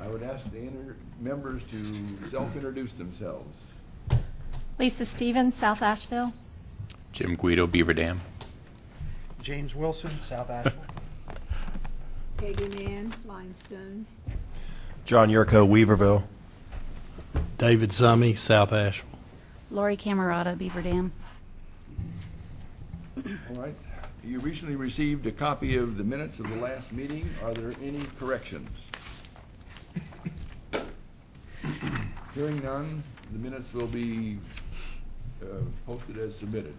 I would ask the inter- members to self-introduce themselves. Lisa Stevens, South Asheville. Jim Guido, Beaver Dam. James Wilson, South Asheville. Peggy Ann, Limestone. John Yurko, Weaverville. David Zummy, South Asheville. Lori Camerata, Beaver Dam. All right. You recently received a copy of the minutes of the last meeting. Are there any corrections? Hearing none, the minutes will be uh, posted as submitted.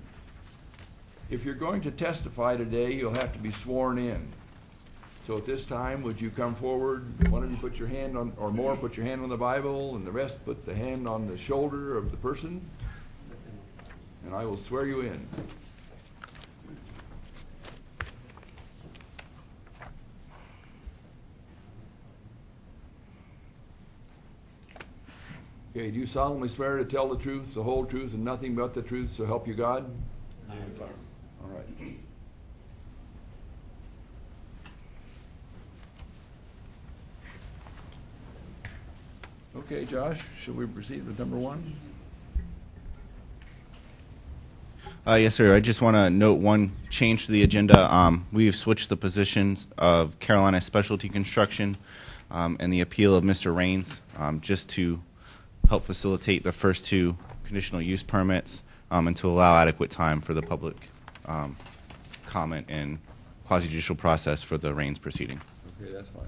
If you're going to testify today, you'll have to be sworn in. So at this time, would you come forward, one of you put your hand on, or more, put your hand on the Bible, and the rest put the hand on the shoulder of the person? And I will swear you in. Okay, do you solemnly swear to tell the truth, the whole truth, and nothing but the truth, so help you God? All right. Okay, Josh, should we proceed with number one? Uh, yes, sir. I just want to note one change to the agenda. Um, we've switched the positions of Carolina Specialty Construction um, and the appeal of Mr. Raines um, just to help facilitate the first two conditional use permits um, and to allow adequate time for the public um, comment and quasi-judicial process for the Raines proceeding. Okay, that's fine.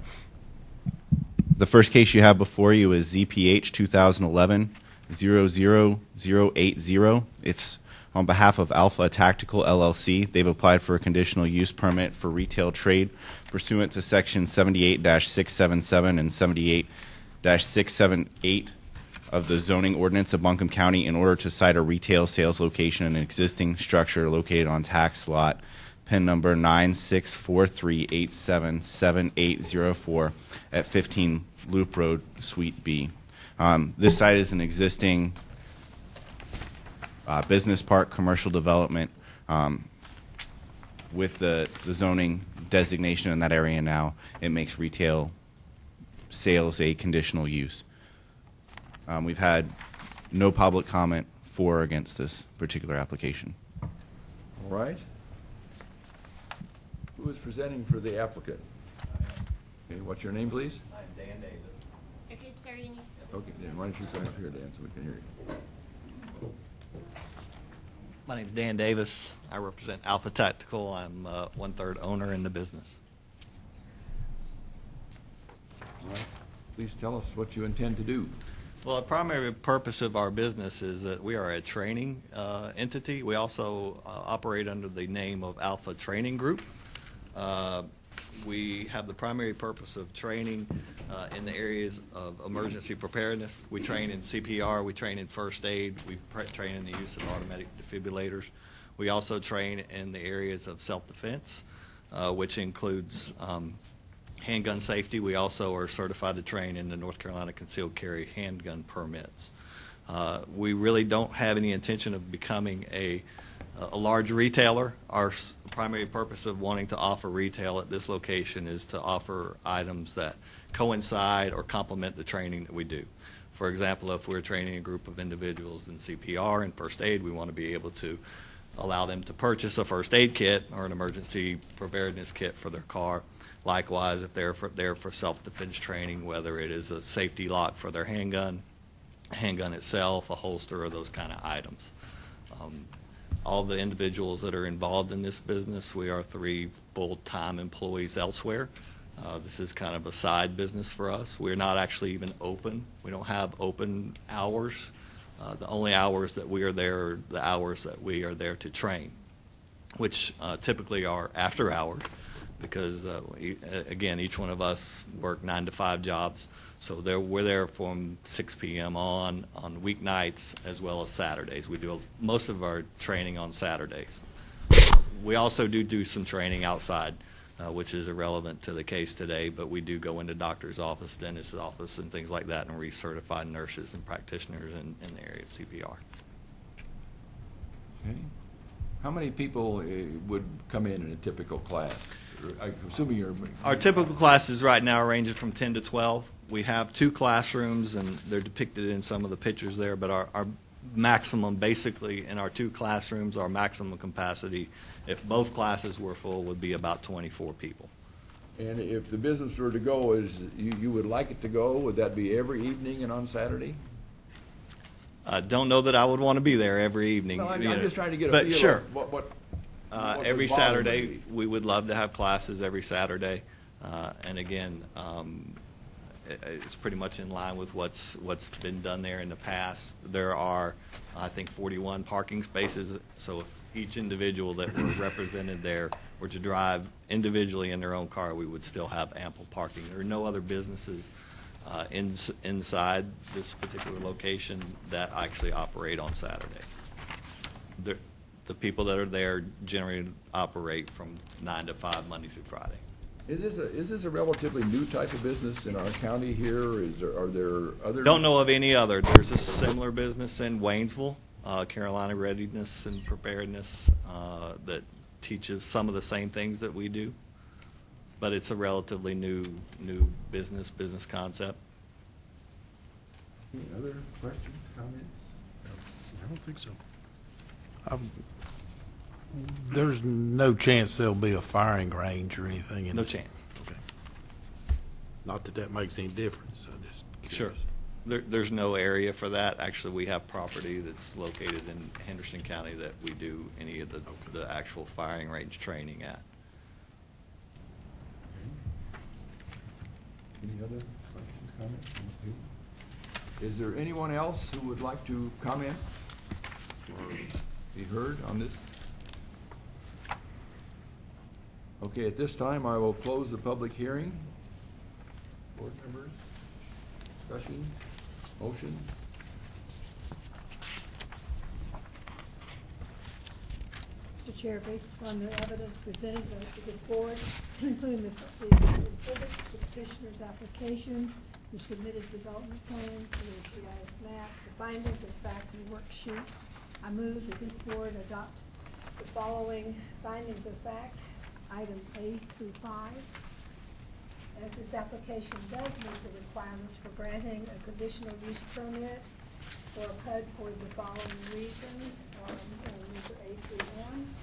The first case you have before you is ZPH 2011 00080. It's on behalf of Alpha Tactical LLC. They've applied for a conditional use permit for retail trade pursuant to section 78 677 and 78 678 of the zoning ordinance of Buncombe County in order to site a retail sales location in an existing structure located on tax lot pin number 9643877804 at 15 Loop Road, Suite B. Um, this site is an existing uh, business park, commercial development. Um, with the, the zoning designation in that area now, it makes retail sales a conditional use. Um, we've had no public comment for or against this particular application. All right. Who is presenting for the applicant? Okay, what's your name, please? I'm Dan Davis. Okay, sir, you need Okay, then why don't you come up here, Dan, so we can hear you? My name's Dan Davis. I represent Alpha Tactical. I'm uh, one-third owner in the business. All right. Please tell us what you intend to do. Well, the primary purpose of our business is that we are a training uh, entity. We also uh, operate under the name of Alpha Training Group. Uh, we have the primary purpose of training uh, in the areas of emergency preparedness. We train in CPR, we train in first aid, we train in the use of automatic defibrillators. We also train in the areas of self-defense, uh, which includes um, handgun safety. We also are certified to train in the North Carolina concealed carry handgun permits. Uh, we really don't have any intention of becoming a, a large retailer. Our primary purpose of wanting to offer retail at this location is to offer items that coincide or complement the training that we do. For example, if we're training a group of individuals in CPR and first aid, we want to be able to allow them to purchase a first aid kit or an emergency preparedness kit for their car. Likewise, if they're for, there for self-defense training, whether it is a safety lock for their handgun, handgun itself, a holster, or those kind of items. Um, all the individuals that are involved in this business, we are three full-time employees elsewhere. Uh, this is kind of a side business for us. We're not actually even open. We don't have open hours. Uh, the only hours that we are there are the hours that we are there to train, which uh, typically are after hours because, uh, uh, again, each one of us work nine to five jobs. So there, we're there from 6 p.m. on on weeknights as well as Saturdays. We do most of our training on Saturdays. We also do do some training outside, uh, which is irrelevant to the case today. But we do go into doctor's office, dentist's office, and things like that, and recertify nurses and practitioners in, in the area of CPR. Okay. How many people uh, would come in in a typical class? I'm assuming you're. Our typical classes right now ranges from 10 to 12. We have two classrooms, and they're depicted in some of the pictures there, but our, our maximum, basically, in our two classrooms, our maximum capacity, if both classes were full, would be about 24 people. And if the business were to go, is, you, you would like it to go, would that be every evening and on Saturday? I don't know that I would want to be there every evening. Well, I'm, you I'm know. just trying to get a But feel sure. of what, what. Uh, every Saturday, we would love to have classes every Saturday. Uh, and again, um, i- it's pretty much in line with what's, what's been done there in the past. There are, I think, 41 parking spaces, so if each individual that were represented there were to drive individually in their own car, we would still have ample parking. There are no other businesses uh, ins- inside this particular location that actually operate on Saturday the, the people that are there generally operate from nine to five, Monday through Friday. Is this a, is this a relatively new type of business in our county here? Is there, are there other? Don't know of any other. There's a similar business in Waynesville, uh, Carolina Readiness and Preparedness, uh, that teaches some of the same things that we do. But it's a relatively new, new business, business concept. Any other questions, comments? I don't think so. There's no chance there'll be a firing range or anything in No this? chance. Okay. Not that that makes any difference, I'm just Sure. curious. There, there's no area for that. Actually, we have property that's located in Henderson County that we do any of the, the actual firing range training at. Any other questions, comments? Is there anyone else who would like to comment or be heard on this? Okay, at this time, I will close the public hearing. Board members, discussion, motion? Mr. Chair, based upon the evidence presented to this board, including the the exhibits, the petitioner's application, the submitted development plans, the GIS map, the findings of fact and worksheet, I move that this board adopt the following findings of fact, items A through five. And if this application does meet the requirements for granting a conditional use permit for a PUD for the following reasons, um, and these are A through M.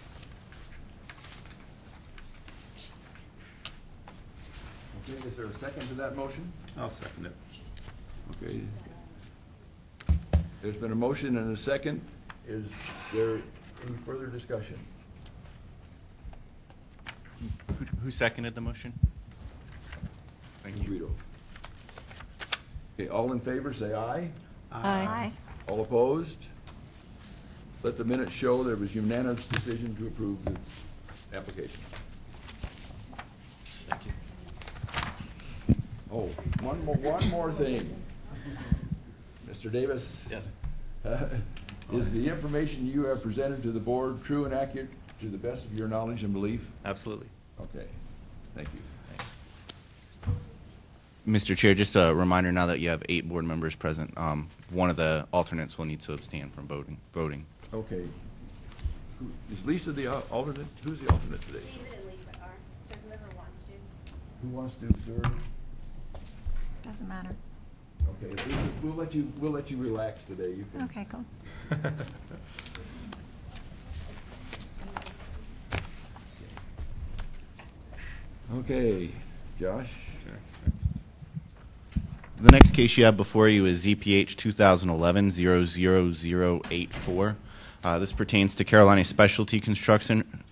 Okay, is there a second to that motion? I'll second it. Okay. There's been a motion and a second. Is there any further discussion? Who, who seconded the motion? Thank you. Guido. Okay, all in favor, say aye. Aye. All opposed? Let the minutes show there was unanimous decision to approve the application. Thank you. Oh, one more, one more thing. Mr. Davis? Yes. Is the information you have presented to the board true and accurate to the best of your knowledge and belief? Absolutely. Okay, thank you. Mr. Chair, just a reminder now that you have eight board members present, um, one of the alternates will need to abstain from voting, voting. Okay. Who- Is Lisa the al- alternate? Who's the alternate today? David and Lisa are, so whoever wants to. Who wants to observe? Doesn't matter. Okay, Lisa, we'll let you, we'll let you relax today. You can- Okay, cool. Okay, Josh? The next case you have before you is ZPH 2011-00084. Uh, This pertains to Carolina Specialty Construction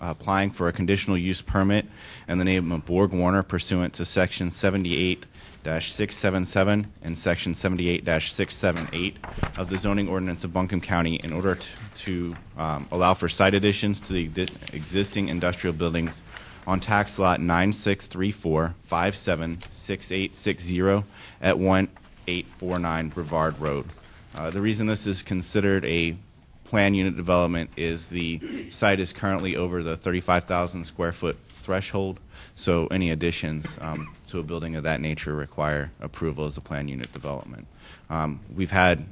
uh, applying for a conditional use permit in the name of Borg Warner pursuant to Section 78-677 and Section 78-678 of the zoning ordinance of Buncombe County in order to- um, allow for site additions to the exi- existing industrial buildings on tax lot 9634576860 at 1849 Brevard Road. Uh, The reason this is considered a plan unit development is the site is currently over the 35,000 square foot threshold, so any additions um, to a building of that nature require approval as a plan unit development. Um, We've had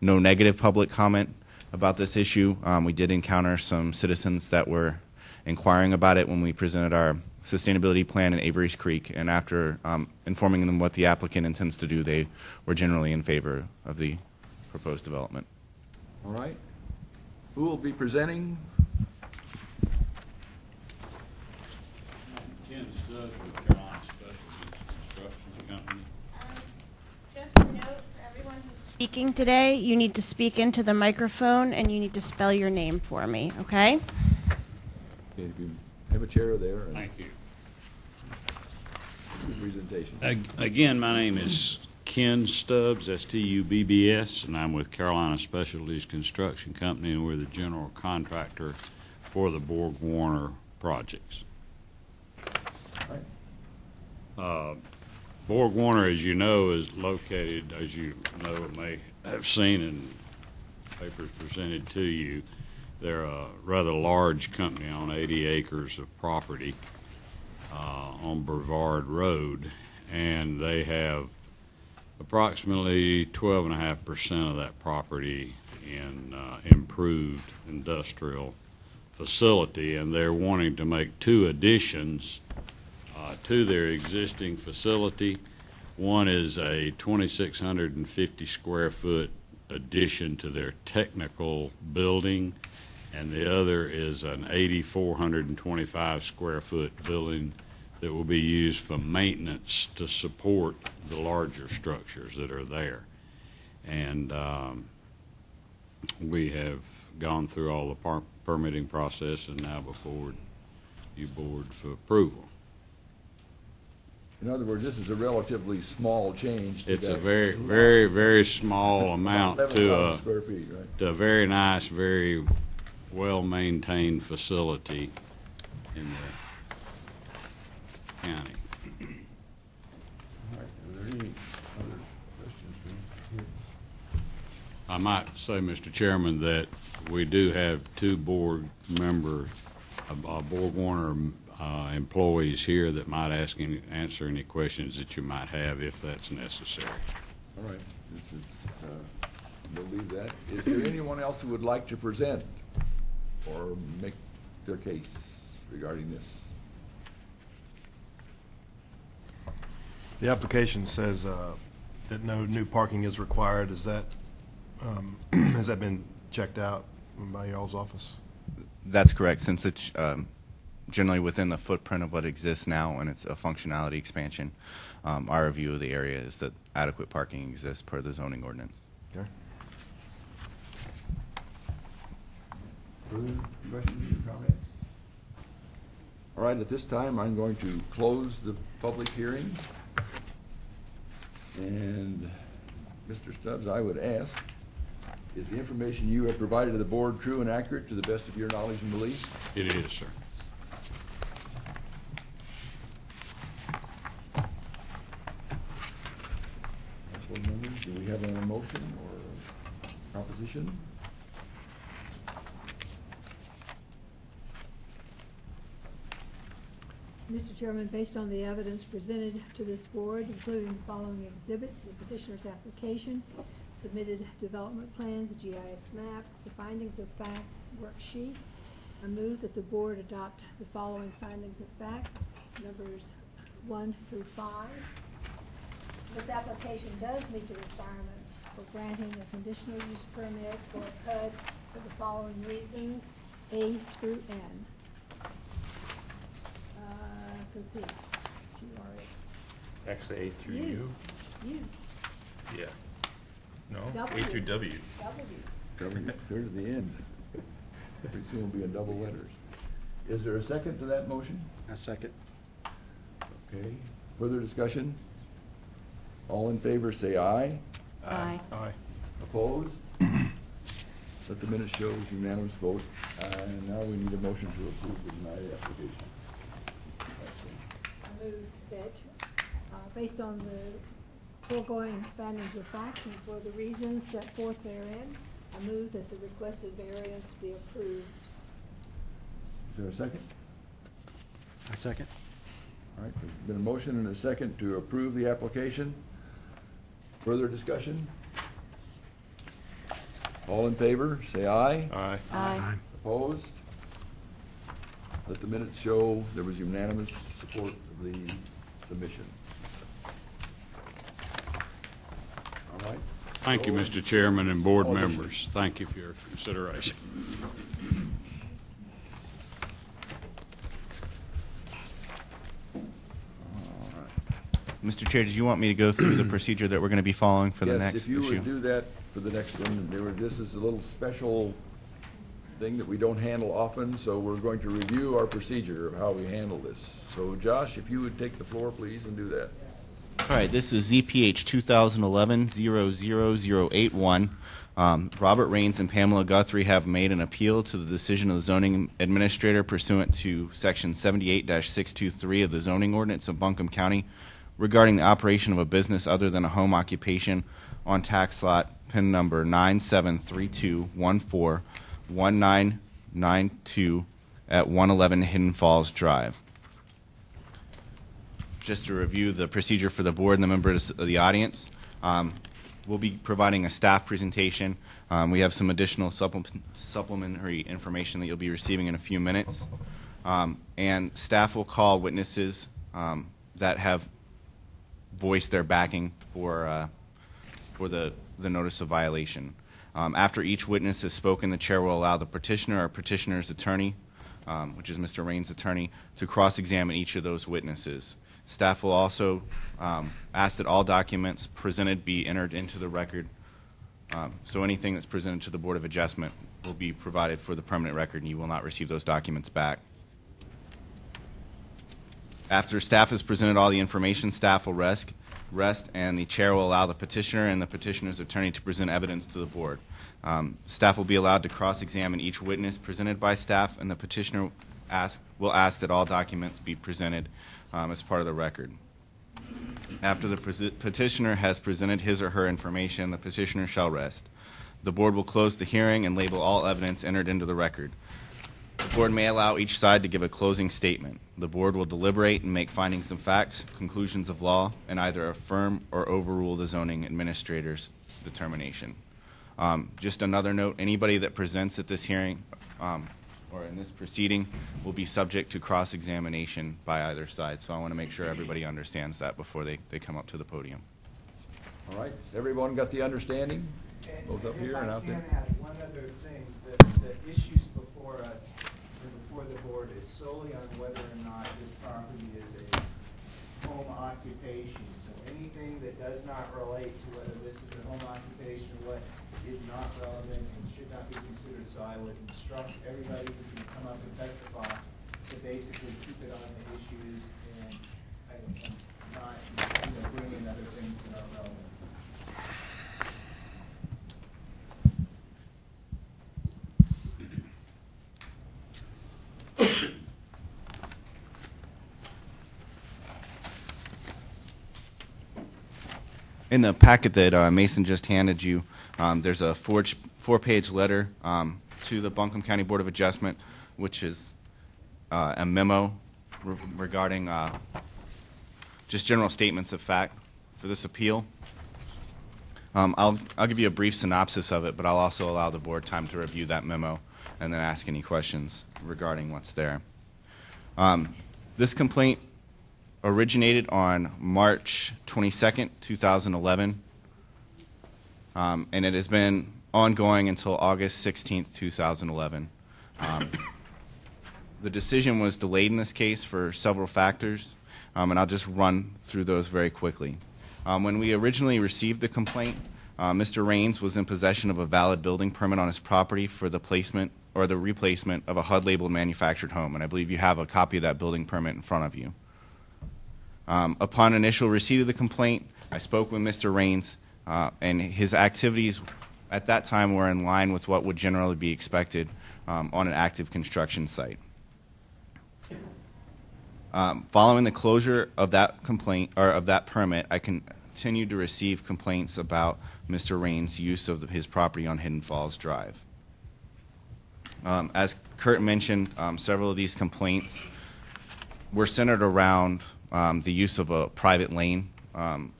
no negative public comment about this issue. Um, we did encounter some citizens that were inquiring about it when we presented our sustainability plan in Avery's Creek, and after um, informing them what the applicant intends to do, they were generally in favor of the proposed development. All right. Who will be presenting? Ken Stubbs with Carolina Specialties Construction Company. Just a note for everyone who's speaking today, you need to speak into the microphone and you need to spell your name for me, okay? Okay, If you have a chair there. and Thank you. your Presentation. Ag- Again, my name is Ken Stubbs, S-T-U-B-B-S, and I'm with Carolina Specialties Construction Company, and we're the general contractor for the Borg Warner projects. All right. Uh, Borg Warner, as you know, is located, as you know, may have seen in papers presented to you. They're a rather large company on 80 acres of property uh, on Brevard Road, and they have approximately 12.5% of that property in uh, improved industrial facility, and they're wanting to make two additions uh, to their existing facility. One is a 2,650 square foot addition to their technical building, and the other is an 8,425 square foot building that will be used for maintenance to support the larger structures that are there. And um, we have gone through all the par- permitting process and now before you board for approval. In other words, this is a relatively small change. to It's a that very, very, very small amount to 11,000 a, Square feet, right? to a very nice, very well-maintained facility in the county. All right. Are there any other questions? I might say, Mr. Chairman, that we do have two board member, uh, uh, Borg Warner uh, employees here that might ask any, answer any questions that you might have if that's necessary. All right. Is, uh, We'll leave that. Is there anyone else who would like to present or make their case regarding this? The application says uh, that no new parking is required. Is that, um, has that been checked out by y'all's office? That's correct, since it's um, generally within the footprint of what exists now and it's a functionality expansion. Um, Our review of the area is that adequate parking exists per the zoning ordinance. Okay. Further questions or comments? All right, at this time, I'm going to close the public hearing. And, Mr. Stubbs, I would ask, is the information you have provided to the board true and accurate to the best of your knowledge and belief? It is, sir. Council members, do we have a motion or proposition? Mr. Chairman, based on the evidence presented to this board, including the following exhibits, the petitioner's application, submitted development plans, GIS map, the findings of fact worksheet, I move that the board adopt the following findings of fact, numbers one through five. This application does meet the requirements for granting a conditional use permit for a PUD for the following reasons, A through N. Uh, complete, Actually, A through You. U? You, Yeah. No? W. A through W. W. Coming clear to the end. Pretty soon will be in double letters. Is there a second to that motion? A second. Okay, further discussion? All in favor, say aye. Aye. Aye. Opposed? Let the minutes show it's unanimous vote. And now we need a motion to approve the denied application. I move that, uh, based on the foregoing findings of fact and for the reasons set forth therein, I move that the requested variance be approved. Is there a second? A second. All right, there's been a motion and a second to approve the application. Further discussion? All in favor, say aye. Aye. Aye. Opposed? Let the minutes show there was unanimous support of the submission. All right? Thank you, Mr. Chairman and board members. Thank you for your consideration. Mr. Chair, did you want me to go through the procedure that we're going to be following for the Yes, next if you issue? would do that for the next one, there were, this is a little special thing that we don't handle often, so we're going to review our procedure of how we handle this. So Josh, if you would take the floor, please, and do that. All right, this is ZPH 2011-00081. Um, Robert Raines and Pamela Guthrie have made an appeal to the decision of the zoning administrator pursuant to Section 78-623 of the zoning ordinance of Buncombe County regarding the operation of a business other than a home occupation on tax lot PIN number 9732141992 at 111 Hidden Falls Drive just to review the procedure for the board and the members of the audience. Um, we'll be providing a staff presentation. Um, we have some additional supple- supplementary information that you'll be receiving in a few minutes. Um, and staff will call witnesses um, that have voiced their backing for, uh, for the, the notice of violation. Um, after each witness has spoken, the chair will allow the petitioner or petitioner's attorney, um, which is Mr. Raines' attorney, to cross-examine each of those witnesses. Staff will also um, ask that all documents presented be entered into the record. Um, so anything that's presented to the Board of Adjustment will be provided for the permanent record, and you will not receive those documents back. After staff has presented all the information, staff will rest, rest, and the chair will allow the petitioner and the petitioner's attorney to present evidence to the board. Um, staff will be allowed to cross-examine each witness presented by staff, and the petitioner ask, will ask that all documents be presented um, as part of the record. After the petitioner has presented his or her information, the petitioner shall rest. The board will close the hearing and label all evidence entered into the record. The board may allow each side to give a closing statement. The board will deliberate and make findings of facts, conclusions of law, and either affirm or overrule the zoning administrator's determination. Um, just another note, anybody that presents at this hearing um, or in this proceeding will be subject to cross-examination by either side. So I want to make sure everybody understands that before they, they come up to the podium. All right, has everyone got the understanding? Both up here and out there? If I can add one other thing, the, the issues before us, or before the board, is solely on whether or not this property is a home occupation. So anything that does not relate to whether this is a home occupation, or what is not relevant and should not be considered. So I would instruct everybody who's gonna come up and testify to basically keep it on the issues and, and and not, you know, bring in other things that are relevant. In the packet that uh, Mason just handed you, um, there's a four, four-page letter um, to the Buncombe County Board of Adjustment, which is uh, a memo re- regarding uh, just general statements of fact for this appeal. Um, I'll, I'll give you a brief synopsis of it, but I'll also allow the board time to review that memo and then ask any questions regarding what's there. Um, this complaint originated on March 22nd, 2011, um, and it has been ongoing until August 16th, 2011. Um, the decision was delayed in this case for several factors, um, and I'll just run through those very quickly. Um, when we originally received the complaint, uh, Mr. Raines was in possession of a valid building permit on his property for the placement or the replacement of a HUD labeled manufactured home, and I believe you have a copy of that building permit in front of you. Um, upon initial receipt of the complaint, I spoke with Mr. Raines, uh, and his activities at that time were in line with what would generally be expected um, on an active construction site. Um, following the closure of that complaint or of that permit, I continued to receive complaints about Mr. Raines' use of the, his property on Hidden Falls Drive. Um, as Kurt mentioned, um, several of these complaints were centered around um, the use of a private lane, um,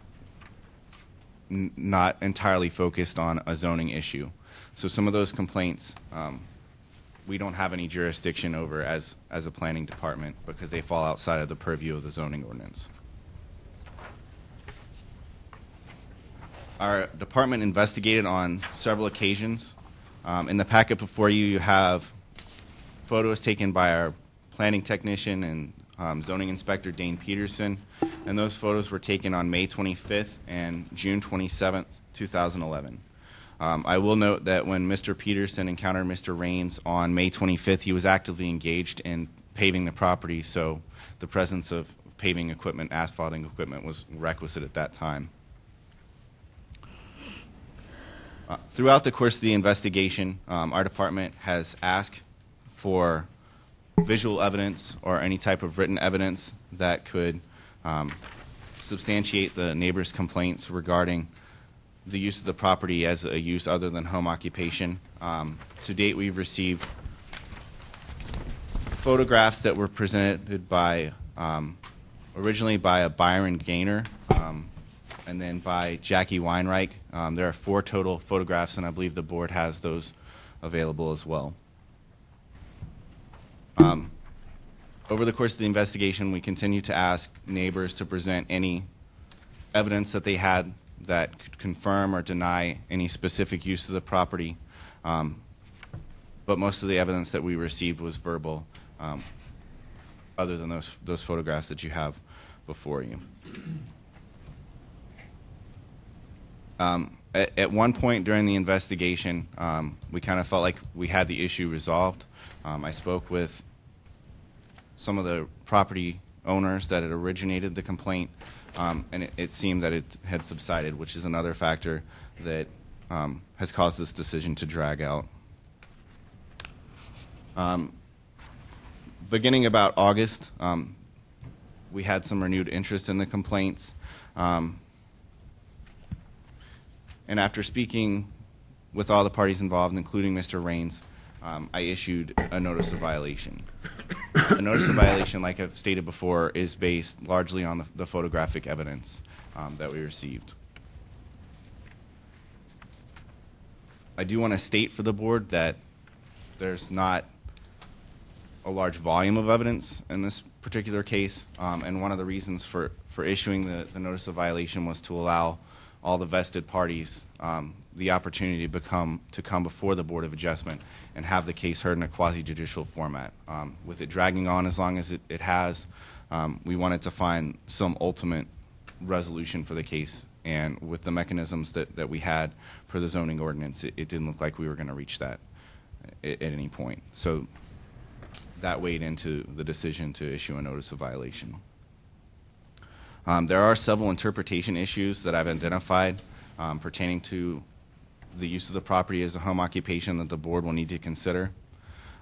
n- not entirely focused on a zoning issue. So some of those complaints um, we don't have any jurisdiction over as, as a planning department because they fall outside of the purview of the zoning ordinance. Our department investigated on several occasions. Um, in the packet before you, you have photos taken by our planning technician and um, zoning inspector Dane Peterson, and those photos were taken on May 25th and June 27th, 2011. Um, I will note that when Mr. Peterson encountered Mr. Raines on May 25th, he was actively engaged in paving the property, so the presence of paving equipment, asphalting equipment was requisite at that time. Uh, throughout the course of the investigation, um, our department has asked for visual evidence or any type of written evidence that could um, substantiate the neighbors' complaints regarding the use of the property as a use other than home occupation. Um, to date, we've received photographs that were presented by um, originally by a Byron Gaynor um, and then by Jackie Weinreich. Um, there are four total photographs, and I believe the board has those available as well. Um, over the course of the investigation, we continued to ask neighbors to present any evidence that they had that could confirm or deny any specific use of the property. Um, but most of the evidence that we received was verbal, um, other than those, those photographs that you have before you. Um, at, at one point during the investigation, um, we kind of felt like we had the issue resolved. Um, I spoke with some of the property owners that had originated the complaint, um, and it, it seemed that it had subsided, which is another factor that um, has caused this decision to drag out. Um, beginning about August, um, we had some renewed interest in the complaints. Um, and after speaking with all the parties involved, including Mr. Raines, um, I issued a notice of violation. a notice of violation, like I've stated before, is based largely on the, the photographic evidence um, that we received. I do want to state for the board that there's not a large volume of evidence in this particular case, um, and one of the reasons for, for issuing the, the notice of violation was to allow all the vested parties um, the opportunity to become to come before the Board of Adjustment and have the case heard in a quasi judicial format. Um, with it dragging on as long as it, it has, um, we wanted to find some ultimate resolution for the case. And with the mechanisms that, that we had for the zoning ordinance, it, it didn't look like we were going to reach that at, at any point. So that weighed into the decision to issue a notice of violation. Um, there are several interpretation issues that I've identified um, pertaining to the use of the property as a home occupation that the board will need to consider.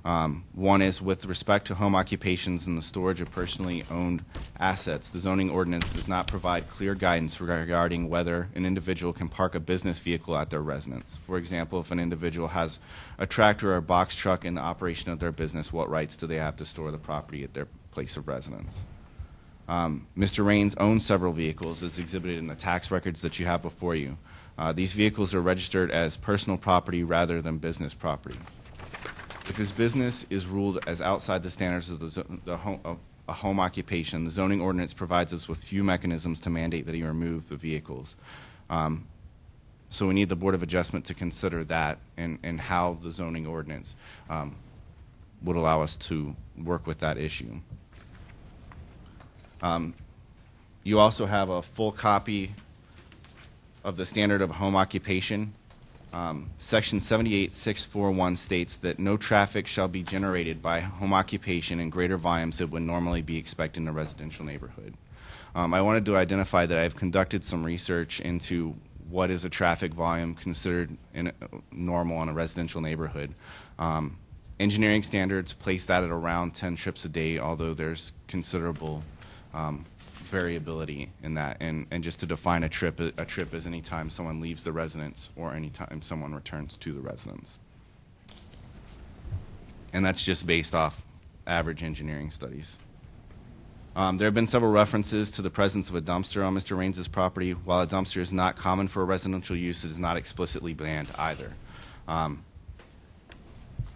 Um, one is with respect to home occupations and the storage of personally owned assets. The zoning ordinance does not provide clear guidance regarding whether an individual can park a business vehicle at their residence. For example, if an individual has a tractor or a box truck in the operation of their business, what rights do they have to store the property at their place of residence? Um, Mr. Raines owns several vehicles, as exhibited in the tax records that you have before you. Uh, these vehicles are registered as personal property rather than business property. If his business is ruled as outside the standards of, the, the home, of a home occupation, the zoning ordinance provides us with few mechanisms to mandate that he remove the vehicles. Um, so we need the Board of Adjustment to consider that and, and how the zoning ordinance um, would allow us to work with that issue. Um, you also have a full copy of the standard of home occupation. Um, Section 78641 states that no traffic shall be generated by home occupation in greater volumes than would normally be expected in a residential neighborhood. Um, I wanted to identify that I've conducted some research into what is a traffic volume considered in normal in a residential neighborhood. Um, engineering standards place that at around 10 trips a day, although there's considerable um, variability in that. And, and just to define a trip, a trip is any time someone leaves the residence or any time someone returns to the residence. And that's just based off average engineering studies. Um, there have been several references to the presence of a dumpster on Mr. Raines' property. While a dumpster is not common for a residential use, it is not explicitly banned either. Um,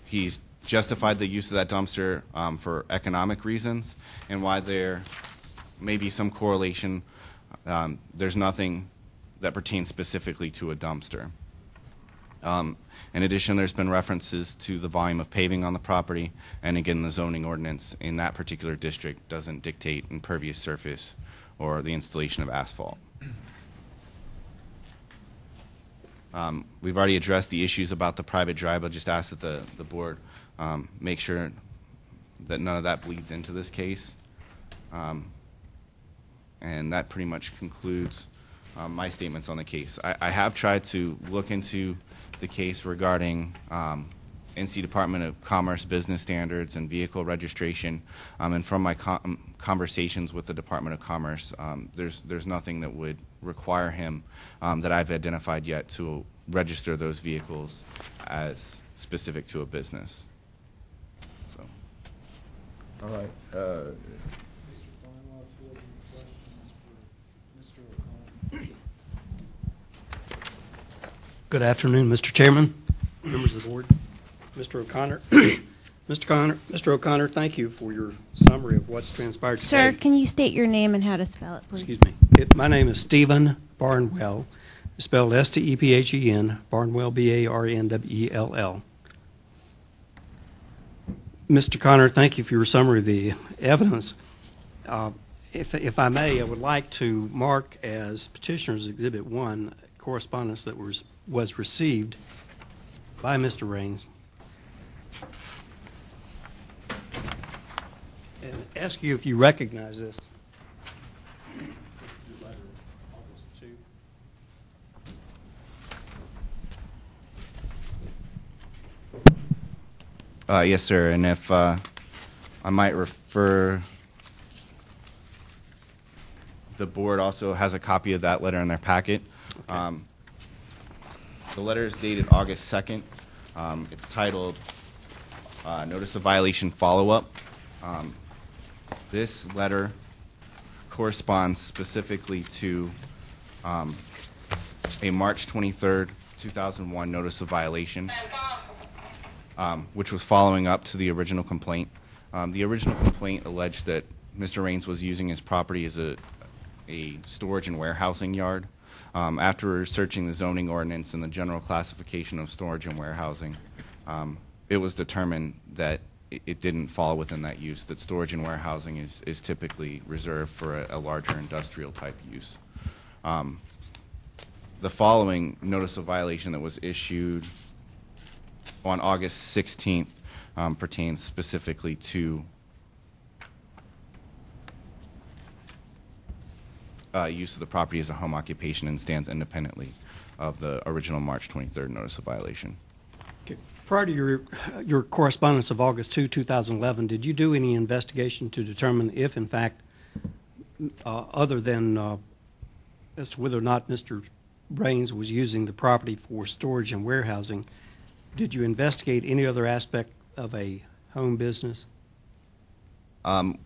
he's justified the use of that dumpster um, for economic reasons and why there may be some correlation. Um, there's nothing that pertains specifically to a dumpster. Um, in addition, there's been references to the volume of paving on the property, and again, the zoning ordinance in that particular district doesn't dictate impervious surface or the installation of asphalt. Um, we've already addressed the issues about the private drive. I just asked that the, the board um, make sure that none of that bleeds into this case. Um, and that pretty much concludes um, my statements on the case. I, I have tried to look into the case regarding um, NC Department of Commerce business standards and vehicle registration, um, and from my com- conversations with the Department of Commerce, um, there's there's nothing that would require him um, that I've identified yet to register those vehicles as specific to a business. So. All right. uh, Mr. Barnwell, if you have any questions for Mr. O'Connor. Good afternoon, Mr. Chairman, members of the board. Mr. O'Connor, Mr. Connor, Mr. O'Connor, thank you for your summary of what's transpired today. Sir, can you state your name and how to spell it, please? Excuse me. It, my name is Stephen Barnwell, spelled E S-T-E-P-H-E-N, Barnwell, B-A-R-N-W-E-L-L. Mr. Connor, thank you for your summary of the evidence. Uh, If, if I may, I would like to mark as Petitioner's Exhibit 1 correspondence that was, was received by Mr. Raines. And ask you if you recognize this. Uh, yes, sir. And if uh, I might refer, the board also has a copy of that letter in their packet. Um, the letter is dated August 2nd. Um, it's titled uh, Notice of Violation Follow Up. Um, this letter corresponds specifically to um, a March 23rd, 2001 notice of violation um, which was following up to the original complaint. Um, the original complaint alleged that Mr. Raines was using his property as a, a storage and warehousing yard. Um, after researching the zoning ordinance and the general classification of storage and warehousing, um, it was determined that it, it didn't fall within that use, that storage and warehousing is, is typically reserved for a, a larger industrial type use. Um, the following notice of violation that was issued on August 16th um, pertains specifically to uh, use of the property as a home occupation and stands independently of the original March 23rd notice of violation. Okay. Prior to your, your correspondence of August 2, 2011, did you do any investigation to determine if, in fact, uh, other than uh, as to whether or not Mr. Raines was using the property for storage and warehousing, did you investigate any other aspect of a home business? Um,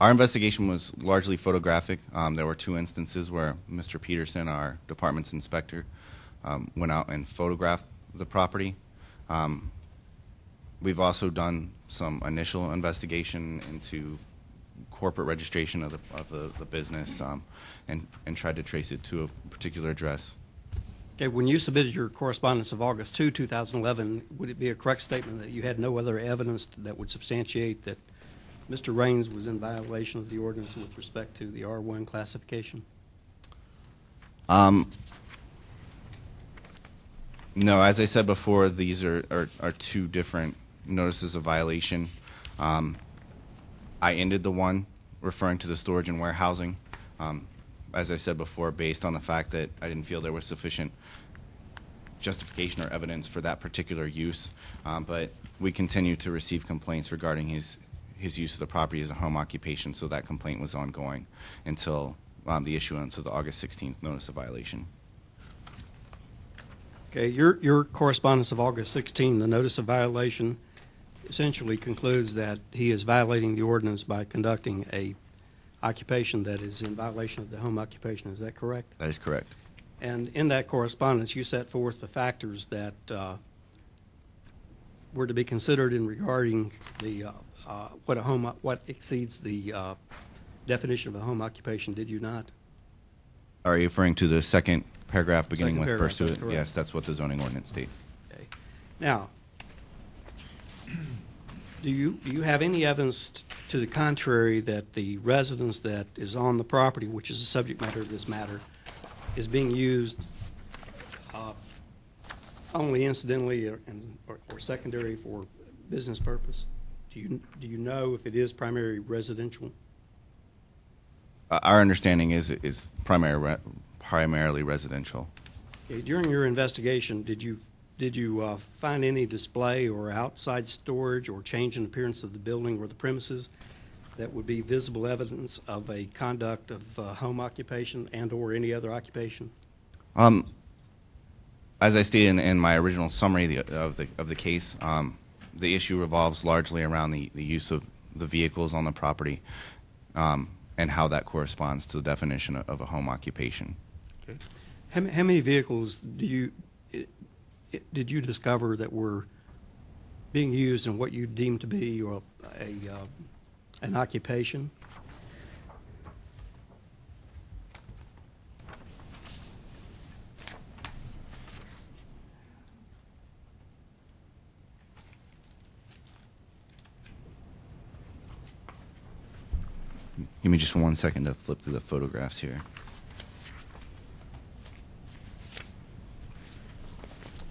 our investigation was largely photographic. Um, there were two instances where Mr. Peterson, our department's inspector, um, went out and photographed the property. Um, we've also done some initial investigation into corporate registration of the, of the, the business um, and, and tried to trace it to a particular address. Okay, when you submitted your correspondence of August 2, 2011, would it be a correct statement that you had no other evidence that would substantiate that Mr. Raines was in violation of the ordinance with respect to the R1 classification? Um, no, as I said before, these are, are, are two different notices of violation. Um, I ended the one referring to the storage and warehousing, um, as I said before, based on the fact that I didn't feel there was sufficient justification or evidence for that particular use. Um, but we continue to receive complaints regarding his his use of the property as a home occupation, so that complaint was ongoing until um, the issuance of the August 16th notice of violation. Okay, your, your correspondence of August 16, the notice of violation essentially concludes that he is violating the ordinance by conducting a occupation that is in violation of the home occupation. Is that correct? That is correct. And in that correspondence, you set forth the factors that uh, were to be considered in regarding the, uh, uh, what a home, what exceeds the uh, definition of a home occupation, did you not? Are you referring to the second paragraph beginning Second with paragraph, pursuant? that's. Yes, that's what the zoning ordinance states. Okay. Now, do you, do you have any evidence to the contrary that the residence that is on the property, which is the subject matter of this matter, is being used uh, only incidentally or, or- or secondary for business purpose? Do you, do you know if it is primary residential? Uh, Our understanding is, is primary, re- primarily residential. Okay, During your investigation, did you, did you uh, find any display or outside storage or change in appearance of the building or the premises that would be visible evidence of a conduct of uh, home occupation and/or any other occupation? Um, as I stated in, in my original summary the, of the of the case, um, the issue revolves largely around the, the use of the vehicles on the property um, and how that corresponds to the definition of, of a home occupation. How how many vehicles do you, i- i- did you discover that were being used in what you deem to be or a, uh, an occupation? Give me just one second to flip through the photographs here.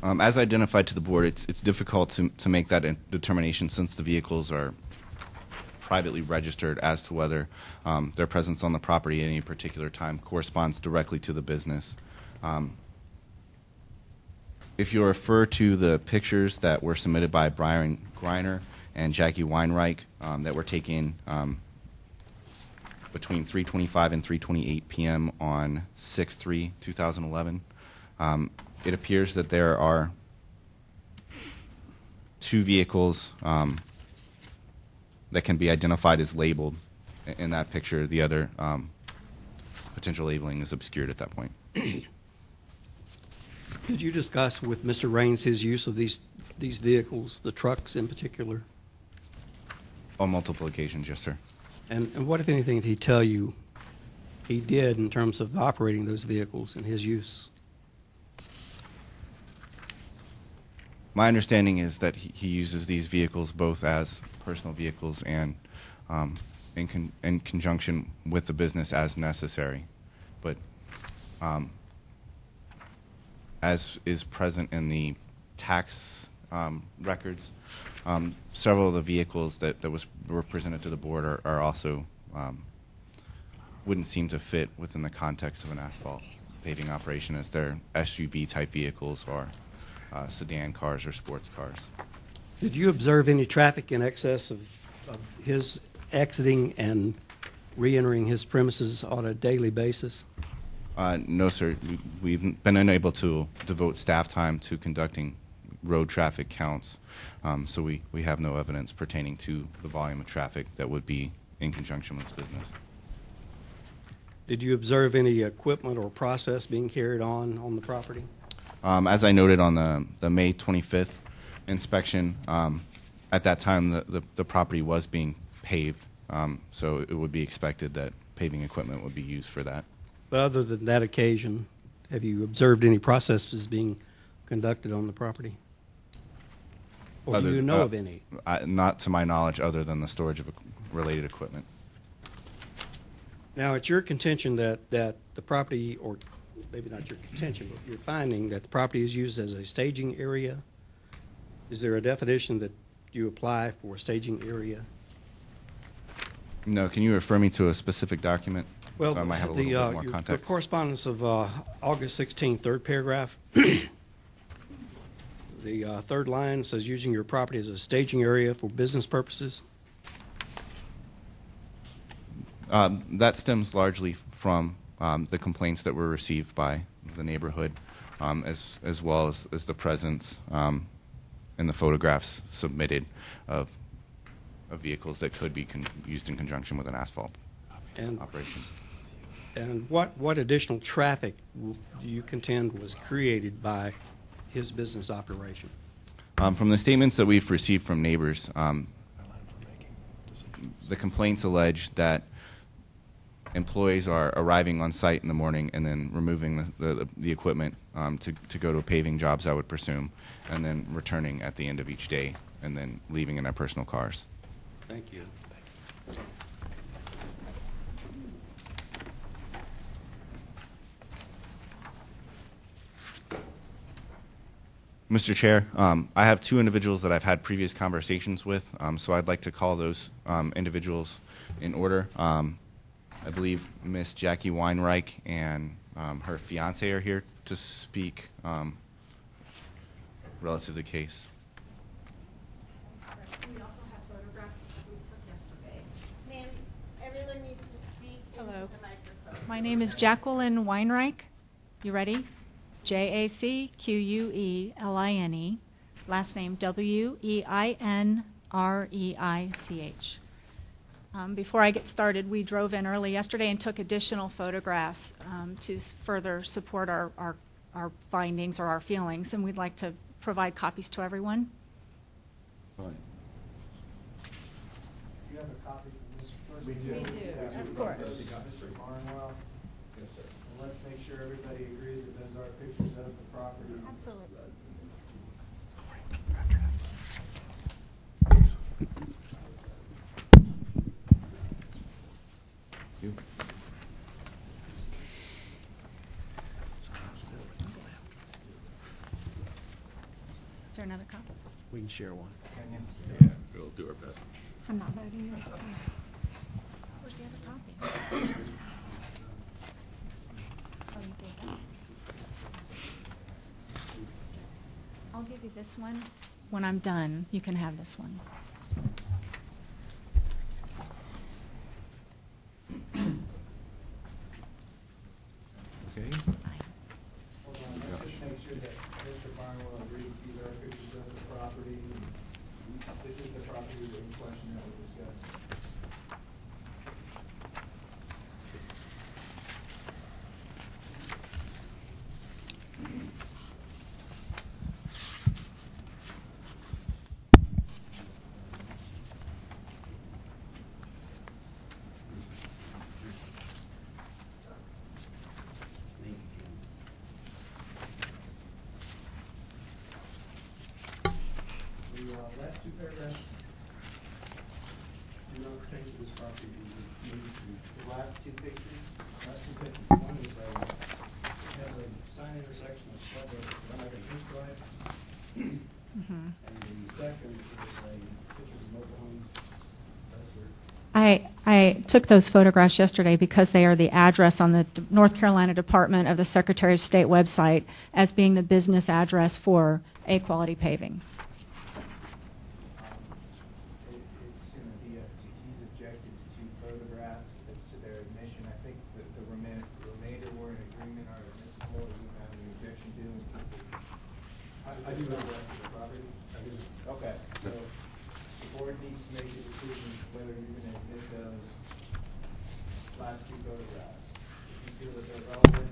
Um, as identified to the board, it's, it's difficult to, to make that in- determination since the vehicles are privately registered as to whether um, their presence on the property at any particular time corresponds directly to the business. Um, if you refer to the pictures that were submitted by Brian Greiner and Jackie Weinreich um, that were taken um, between 3:25 and 3:28 p.m. on 6/3/2011. Um, it appears that there are two vehicles um, that can be identified as labeled in that picture. The other um, potential labeling is obscured at that point. Did you discuss with Mr. Raines his use of these, these vehicles, the trucks in particular? On multiple occasions, yes, sir. And, and what, if anything, did he tell you he did in terms of operating those vehicles and his use? My understanding is that he, he uses these vehicles both as personal vehicles and um, in, con- in conjunction with the business as necessary. But um, as is present in the tax um, records, um, several of the vehicles that, that was, were presented to the board are, are also um, wouldn't seem to fit within the context of an asphalt paving operation as they're SUV type vehicles or uh, sedan cars or sports cars. Did you observe any traffic in excess of, of his exiting and re-entering his premises on a daily basis? Uh, no, sir. We- We've been unable to devote staff time to conducting road traffic counts, um, so we, we have no evidence pertaining to the volume of traffic that would be in conjunction with this business. Did you observe any equipment or process being carried on on the property? Um, as I noted on the, the May 25th inspection, um, at that time the, the, the property was being paved, um, so it would be expected that paving equipment would be used for that. But other than that occasion, have you observed any processes being conducted on the property? Or do you know uh, of any? I, not to my knowledge, other than the storage of related equipment. Now, it's your contention that, that the property, or maybe not your contention, but your finding that the property is used as a staging area? Is there a definition that you apply for a staging area? No, can you refer me to a specific document? Well, so I might have a the, little uh, bit more your- context. The correspondence of uh, August 16, third paragraph. The uh, third line says using your property as a staging area for business purposes. Um, that stems largely from um, the complaints that were received by the neighborhood, um, as as well as, as the presence um, in the photographs submitted of, of vehicles that could be con- used in conjunction with an asphalt And, operation. and what, what additional traffic do you contend was created by his business operation? Um, from the statements that we've received from neighbors, um, the complaints allege that employees are arriving on site in the morning and then removing the, the, the equipment um, to, to go to paving jobs, I would presume, and then returning at the end of each day and then leaving in their personal cars. Thank you. Mr. Chair, um, I have two individuals that I've had previous conversations with, um, so I'd like to call those um, individuals in order. Um, I believe Miss Jackie Weinreich and um, her fiance are here to speak um, relative to the case. We also have photographs we took yesterday. Ma'am, everyone needs to speak into Hello. the microphone. My name is Jacqueline Weinreich. You ready? J A C Q U E L I N E. Last name W E I N R E I C H. Um, Before I get started, we drove in early yesterday and took additional photographs um, to s- further support our, our, our findings or our feelings, and we'd like to provide copies to everyone. Fine. You have a copy from this first? We do. We do, of course. Mr. Barnwell, Yes, sir. and let's make sure everybody agrees that those are pictures of the property. Absolutely. You? Is there another copy? We can share one. Yeah, we'll do our best. I'm not voting. Where's the other copy? Oh, you gave that? I'll give you this one. When I'm done, you can have this one. Okay. Hold on, let's just make sure that Mr. Barnwell agrees these are pictures of the property. This is the property in question that we discussed. The uh, last two paragraphs do not pertain to this property. We need to- The last two pictures, last two pictures, one is a, it has a sign intersection that's spelled out, run like a goose drive. Mhm. And the second is a picture of a mobile home. That's where I, took those photographs yesterday because they are the address on the North Carolina Department of the Secretary of State website as being the business address for A Quality Paving. Um, it- It's gonna be up to, he's objected to two photographs as to their admission. I think that the remain- remainder were in agreement or admissible, that we have any objection to. and keep it- I, I do have the rest of the property. I do. Okay, so the board needs to make a decision whether you're gonna admit those last two photographs. If you feel that they're relevant,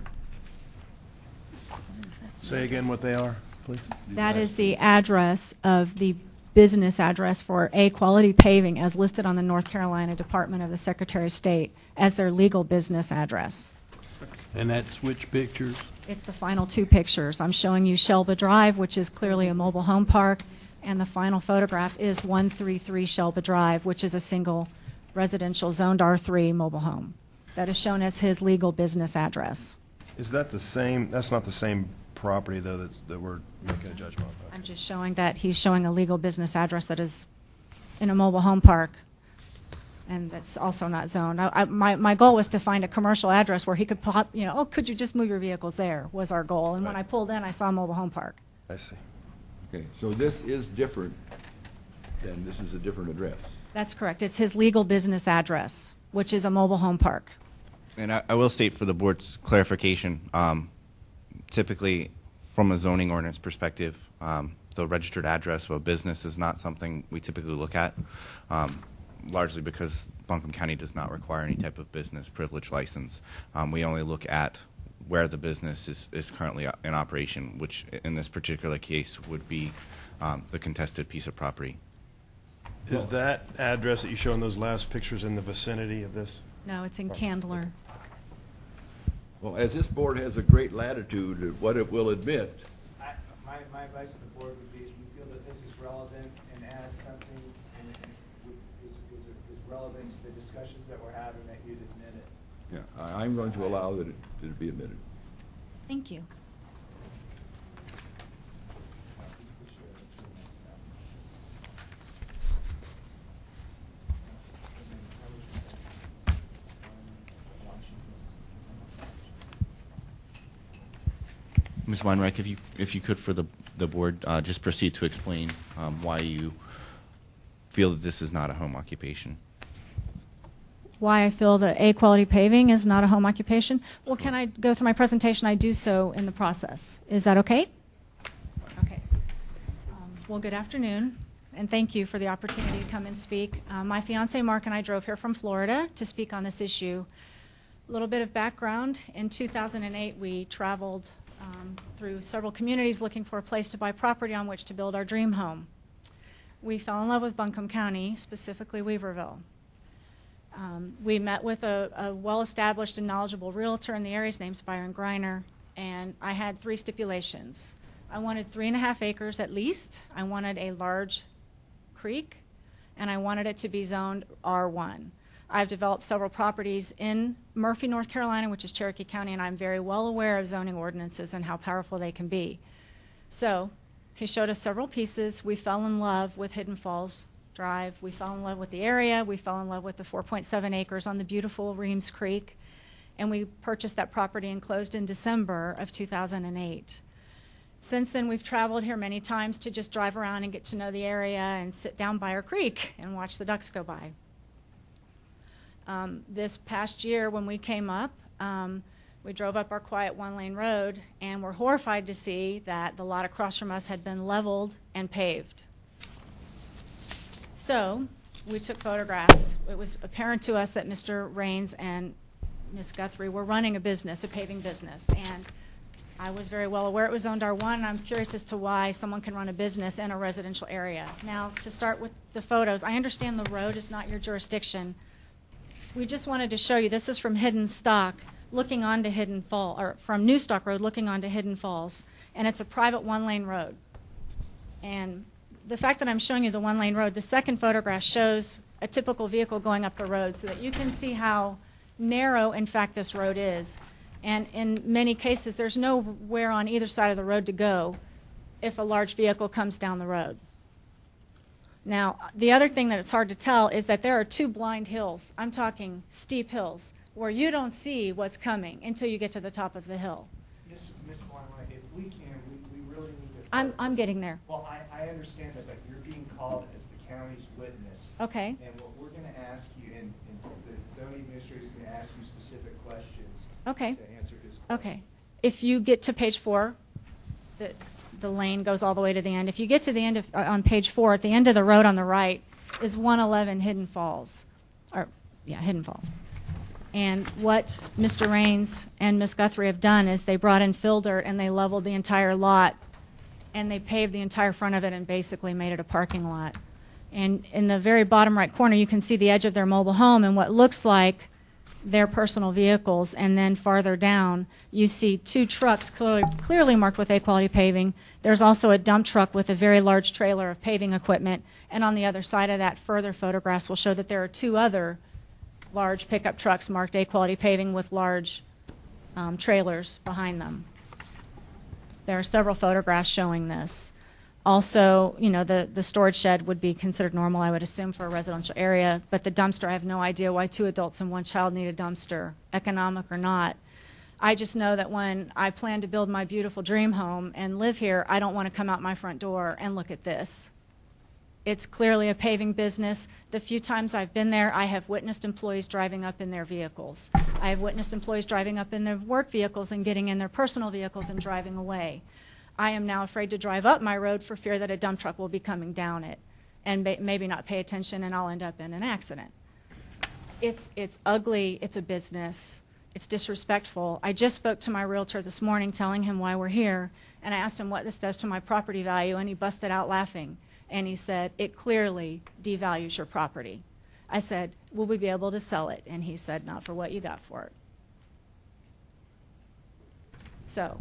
Say again what they are, please. That is the address of the business address for A Quality Paving as listed on the North Carolina Department of the Secretary of State as their legal business address. And that's which pictures? It's the final two pictures. I'm showing you Shelba Drive, which is clearly a mobile home park, and the final photograph is 133 Shelba Drive, which is a single residential zoned R3 mobile home. That is shown as his legal business address. Is that the same, that's not the same property, though, that's, that we're making a judgment on? I'm just showing that he's showing a legal business address that is in a mobile home park, and that's also not zoned. I, I, my, my goal was to find a commercial address where he could pop, you know, oh, could you just move your vehicles there, was our goal. And when I Right. pulled in, I saw a mobile home park. I see. Okay, so this is different, and this is a different address. That's correct. It's his legal business address, which is a mobile home park. And I, I will state for the board's clarification, um, typically, from a zoning ordinance perspective, um, the registered address of a business is not something we typically look at, um, largely because Buncombe County does not require any type of business privilege license. Um, we only look at where the business is, is currently in operation, which in this particular case would be um, the contested piece of property. Is that address that you show in those last pictures in the vicinity of this? No, it's in Candler. Well, as this board has a great latitude of what it will admit, I, my, my advice to the board would be, if you feel that this is relevant and adds something and and is, is, is relevant to the discussions that we're having, that you'd admit it. yeah, I- I'm going to allow that it, that it be admitted. Thank you. Ms. Weinreich, if you, if you could for the, the board, uh, just proceed to explain um, why you feel that this is not a home occupation. Why I feel that A quality paving is not a home occupation? Well, can I go through my presentation? I do so in the process. Is that okay? Okay. Um, Well, good afternoon, and thank you for the opportunity to come and speak. Uh, My fiance Mark and I drove here from Florida to speak on this issue. A little bit of background, in 2008, we traveled um, through several communities looking for a place to buy property on which to build our dream home. We fell in love with Buncombe County, specifically Weaverville. Um, we met with a, a well-established and knowledgeable realtor in the area. His name's Byron Greiner, and I had three stipulations. I wanted three and a half acres at least. I wanted a large creek, and I wanted it to be zoned R1. I've developed several properties in Murphy, North Carolina, which is Cherokee County, and I'm very well aware of zoning ordinances and how powerful they can be. So, he showed us several pieces. We fell in love with Hidden Falls Drive. We fell in love with the area. We fell in love with the 4.7 acres on the beautiful Reems Creek. And we purchased that property and closed in December of 2008. Since then, we've traveled here many times to just drive around and get to know the area and sit down by our creek and watch the ducks go by. Um, this past year, when we came up, um, we drove up our quiet one lane road and were horrified to see that the lot across from us had been leveled and paved. So we took photographs. It was apparent to us that Mr. Raines and Ms. Gutherie were running a business, a paving business. And I was very well aware it was zoned R1, and I'm curious as to why someone can run a business in a residential area. Now, to start with the photos, I understand the road is not your jurisdiction. We just wanted to show you, this is from Hidden Stock, looking onto Hidden Fall, or from New Stock Road, looking onto Hidden Falls. And it's a private one-lane road. And the fact that I'm showing you the one-lane road, the second photograph shows a typical vehicle going up the road so that you can see how narrow, in fact, this road is. And in many cases, there's nowhere on either side of the road to go if a large vehicle comes down the road. Now, the other thing that it's hard to tell is that there are two blind hills. I'm talking steep hills where you don't see what's coming until you get to the top of the hill. Yes, Ms. Weinreich, if we can, we, we really need to. I'm, I'm getting there. Well, I, I understand that, but you're being called as the county's witness. Okay. And what we're gonna ask you, and, and the zoning administrator is gonna ask you specific questions. Okay. To answer his question. Okay. If you get to page four, the, the lane goes all the way to the end. If you get to the end of, uh, on page four, at the end of the road on the right is 111 Hidden Falls, or, yeah, Hidden Falls. And what Mr. Raines and Ms. Gutherie have done is they brought in fill dirt and they leveled the entire lot and they paved the entire front of it and basically made it a parking lot. And in the very bottom right corner, you can see the edge of their mobile home and what looks like their personal vehicles. And then farther down, you see two trucks clearly, clearly marked with A-quality paving. There's also a dump truck with a very large trailer of paving equipment. And on the other side of that, further photographs will show that there are two other large pickup trucks marked A-quality paving with large um, trailers behind them. There are several photographs showing this. Also, you know, the, the storage shed would be considered normal, I would assume, for a residential area, but the dumpster, I have no idea why two adults and one child need a dumpster, economic or not. I just know that when I plan to build my beautiful dream home and live here, I don't want to come out my front door and look at this. It's clearly a paving business. The few times I've been there, I have witnessed employees driving up in their vehicles. I have witnessed employees driving up in their work vehicles and getting in their personal vehicles and driving away. I am now afraid to drive up my road for fear that a dump truck will be coming down it and may, maybe not pay attention and I'll end up in an accident. It's, it's ugly, it's a business. It's disrespectful. I just spoke to my realtor this morning telling him why we're here, and I asked him what this does to my property value, and he busted out laughing. And he said, It clearly devalues your property. I said, Will we be able to sell it? And he said, Not for what you got for it. So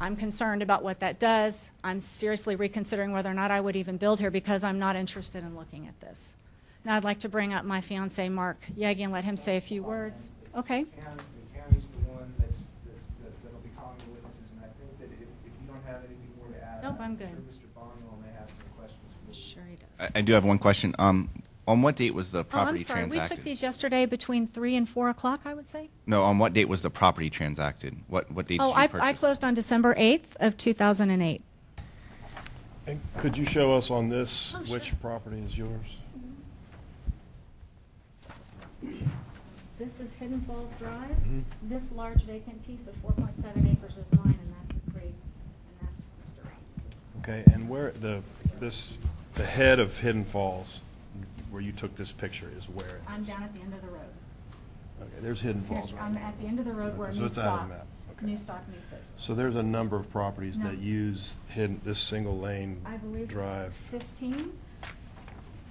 I'm concerned about what that does. I'm seriously reconsidering whether or not I would even build here because I'm not interested in looking at this. Now I'd like to bring up my fiance, Mark Yegge, and let him say a few words. Okay. The county- the county's the one that's, that's, that- that'll be calling the witnesses, and I think that if, if you don't have anything more to add. Nope, I'm good. sure Mr. Barnwell may have some questions for you. Sure he does. I, I do have one question. Um, on what date was the property Oh, I'm property sorry. We transacted? took these yesterday between 3 and 4 o'clock, I would say. No, on what date was the property transacted? What what date Oh, did you I, purchase? I closed on December 8th of 2008. And could you show us on this, Oh, which sure. property is yours? This is Hidden Falls Drive. Mhm. This large vacant piece of 4.7 acres is mine, and that's the creek, and that's Mr. Raines. Okay, and where, the, this, the head of Hidden Falls, where you took this picture, is where? it I'm is? down at the end of the road. Okay, there's Hidden Falls Here's- right I'm there. at the end of the road where Okay, so New it's out of Stock, the map. Okay. New Stock meets it. So there's a number of properties No. that use hidden, this single lane I believe drive. 15,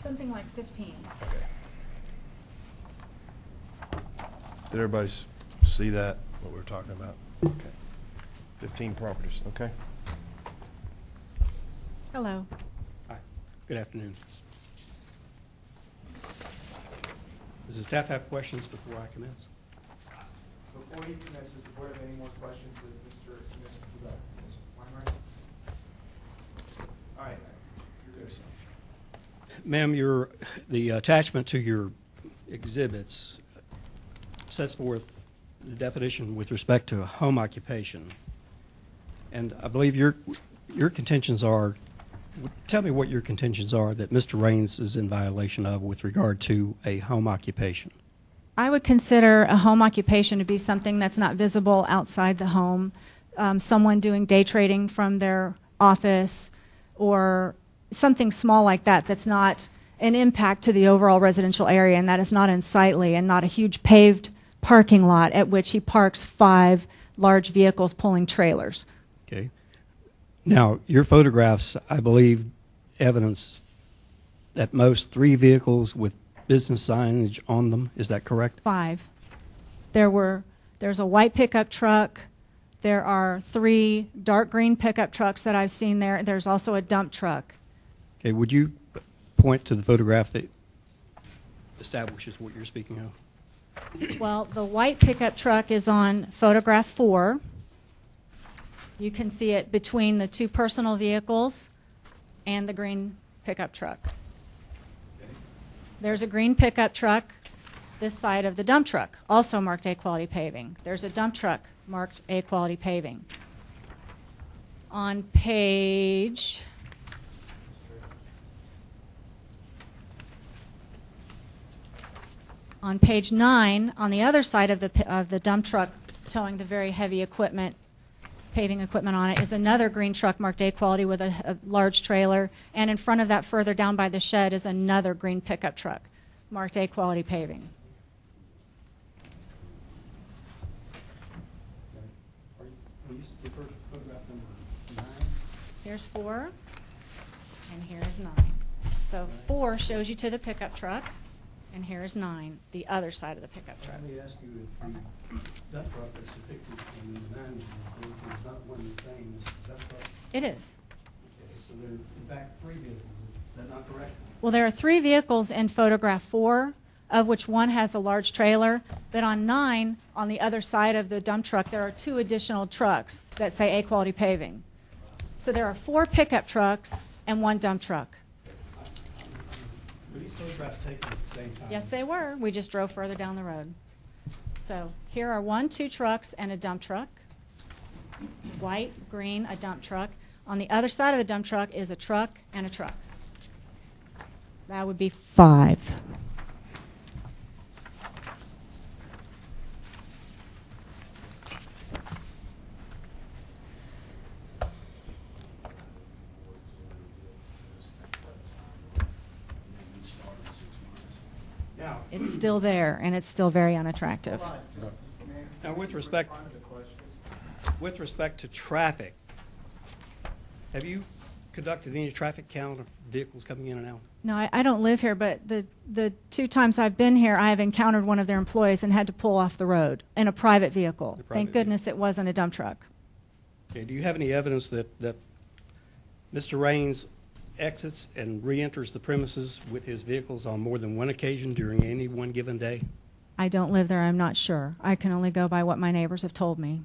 something like 15. Okay. Did everybody s- see that, what we were talking about? Okay. Fifteen properties, okay? Hello. Hi, good afternoon. Does the staff have questions before I commence? Before he commences, does the board have any more questions of Mr. Ms. Ms. Weinreich? All right, you're good. Ma'am, your, the attachment to your exhibits sets forth the definition with respect to a home occupation. And I believe your, your contentions are, tell me what your contentions are that Mr. Raines is in violation of with regard to a home occupation. I would consider a home occupation to be something that's not visible outside the home. Um, someone doing day trading from their office or something small like that that's not an impact to the overall residential area and that is not unsightly and not a huge paved parking lot at which he parks five large vehicles pulling trailers. Okay. Now, your photographs, I believe, evidence at most three vehicles with business signage on them. Is that correct? Five. There were there's a white pickup truck. There are three dark green pickup trucks that I've seen there. There's also a dump truck. Okay. Would you point to the photograph that establishes what you're speaking of? Well, the white pickup truck is on photograph four. You can see it between the two personal vehicles and the green pickup truck. There's a green pickup truck this side of the dump truck, also marked A quality paving. There's a dump truck marked A quality paving. On page On page nine, on the other side of the, of the dump truck towing the very heavy equipment, paving equipment on it, is another green truck marked A quality with a, a large trailer. And in front of that, further down by the shed, is another green pickup truck marked A quality paving. Here's four, and here's nine. So four shows you to the pickup truck, and here's nine, the other side of the pickup truck. Let me ask you if the dump truck that's depicted on the nine is not one and the same as the dump truck. It is. Okay, so there are in fact three vehicles. Is that not correct? Well, there are three vehicles in photograph four, of which one has a large trailer. But on nine, on the other side of the dump truck, there are two additional trucks that say A quality paving. So there are four pickup trucks and one dump truck. These photographs taken at the same time? Yes, they were. We just drove further down the road. So here are one, two trucks, and a dump truck. White, green, a dump truck. On the other side of the dump truck is a truck and a truck. That would be five. Now, It's still there, and it's still very unattractive. Hold on, just, ma'am. Now, with respect, to with respect to traffic, have you conducted any traffic count of vehicles coming in and out? No, I, I don't live here, but the, the two times I've been here, I have encountered one of their employees and had to pull off the road in a private vehicle. Private Thank goodness it wasn't a dump truck. Okay, do you have any evidence that, that Mr. Raines exits and re-enters the premises with his vehicles on more than one occasion during any one given day? I don't live there, I'm not sure. I can only go by what my neighbors have told me.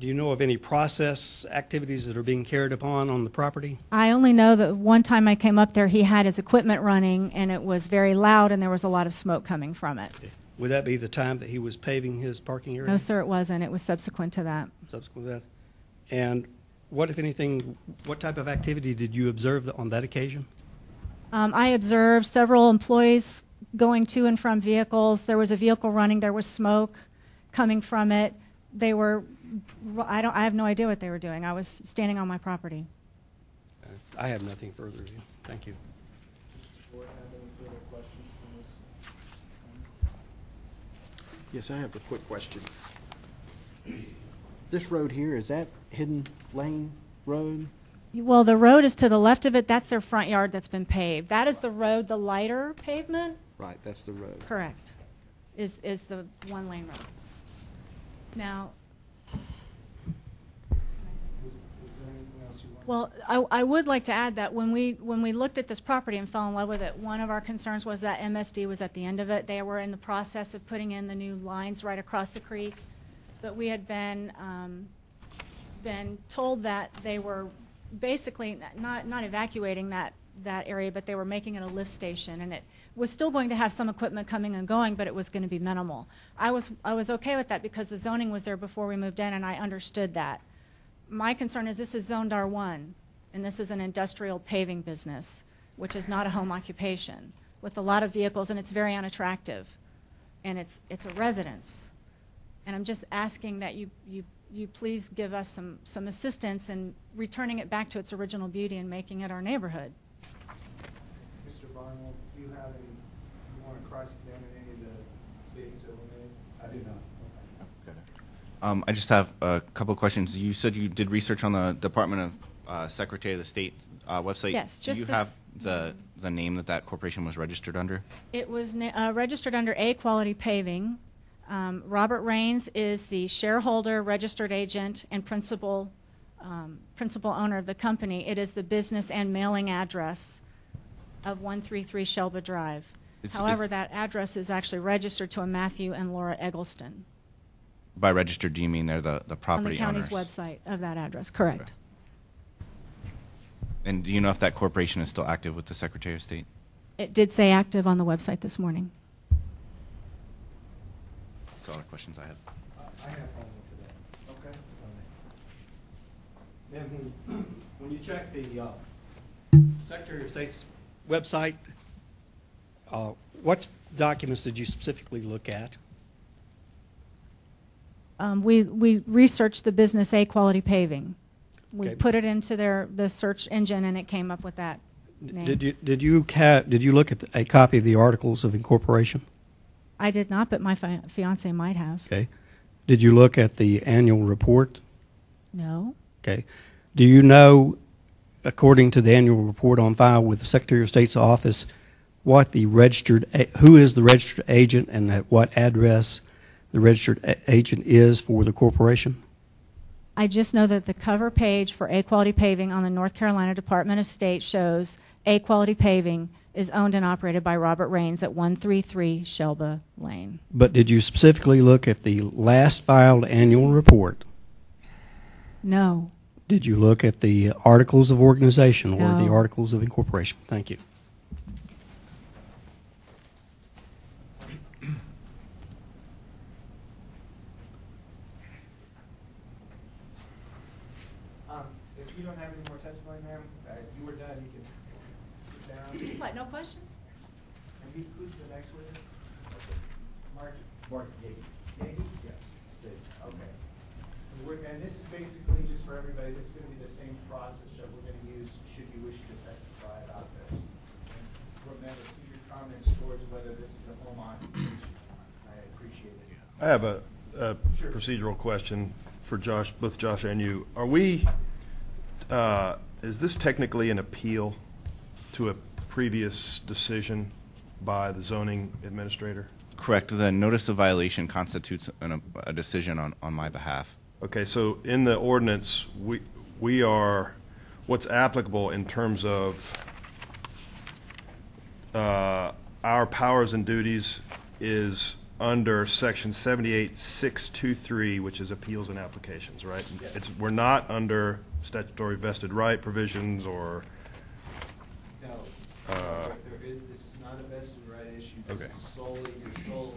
Do you know of any process activities that are being carried upon on the property? I only know that one time I came up there, he had his equipment running and it was very loud and there was a lot of smoke coming from it. Would that be the time that he was paving his parking area? No, sir, it wasn't. It was subsequent to that. Subsequent to that? And what, if anything, what type of activity did you observe on that occasion? Um, I observed several employees going to and from vehicles. There was a vehicle running. There was smoke coming from it. They were, I don't, I have no idea what they were doing. I was standing on my property. I have nothing further. of you. Thank you. Board have any further questions from this? Yes, I have a quick question. This road here, is that Hidden Lane Road? Well, the road is to the left of it. That's their front yard that's been paved. That is the road, the lighter pavement, Right, that's the road. correct, is, is the one lane road. Now, Is, is there anything else you want? Well, I, I would like to add that when we, when we looked at this property and fell in love with it, one of our concerns was that MSD was at the end of it. They were in the process of putting in the new lines right across the creek. But we had been, um, been told that they were basically not, not evacuating that, that area, but they were making it a lift station. And it was still going to have some equipment coming and going, but it was going to be minimal. I was, I was okay with that because the zoning was there before we moved in and I understood that. My concern is this is zoned R1, and this is an industrial paving business, which is not a home occupation, with a lot of vehicles, and it's very unattractive. And it's, it's a residence. And I'm just asking that you, you, you please give us some, some assistance in returning it back to its original beauty and making it our neighborhood. Mr. Barnwell, do you have any, you want to cross-examine any of the statements that were made? I do not. Um, I just have a couple of questions. You said you did research on the Department of uh, Secretary of the State uh, website. Yes, just Do you this- have the, the name that that corporation was registered under? It was na- uh, registered under A Quality Paving. Um, Robert Raines is the shareholder, registered agent, and principal, um, principal owner of the company. It is the business and mailing address of 133 Shelba Drive. Is- However, is- that address is actually registered to a Matthew and Laura Eggleston By registered, do you mean they're the, the on property the county's owners? website of that address. Correct. And do you know if that corporation is still active with the Secretary of State? It did say active on the website this morning. That's all the questions I had. Uh, I have homework for that. Okay? And when, when you check the uh, Secretary of State's website, uh, what documents did you specifically look at? Um, we, we researched the business A Quality Paving. We Okay. put it into their, the search engine and it came up with that name. Did you, did you ca, did you look at a copy of the Articles of Incorporation? I did not, but my fi- fiance might have. Okay. Did you look at the annual report? No. Okay. Do you know, according to the annual report on file with the Secretary of State's office, what the registered, who is the registered agent and at what address the registered a- agent is for the corporation? I just know that the cover page for A Quality Paving on the North Carolina Department of State shows A Quality Paving is owned and operated by Robert Raines at 133 Shelba Lane. But did you specifically look at the last filed annual report? No. Did you look at the Articles of Organization or the Articles of Incorporation? Thank you. Um, if you don't have any more testimony, ma'am, uh, you were done, you can sit down. What, no questions? And who- who's the next witness? Mark? Mark Yegge. Yegge? Yes. Okay. And we're- And this is basically, just for everybody, this is gonna be the same process that we're gonna use should you wish to testify about this. And Remember, keep your comments towards whether this is a home occupation or not. I appreciate it. I have a a procedural question for Josh, both Josh and you. Are we, uh, is this technically an appeal to a previous decision by the zoning administrator? Correct. The notice of violation constitutes an, a decision on, on my behalf. Okay, so in the ordinance, we, we are, what's applicable in terms of uh, our powers and duties is under section seventy-eight six two three, which is appeals and applications, right? It's, we're not under statutory vested right provisions or, No, Uh, there is, this is not a vested right issue. Okay. This is solely, your sole,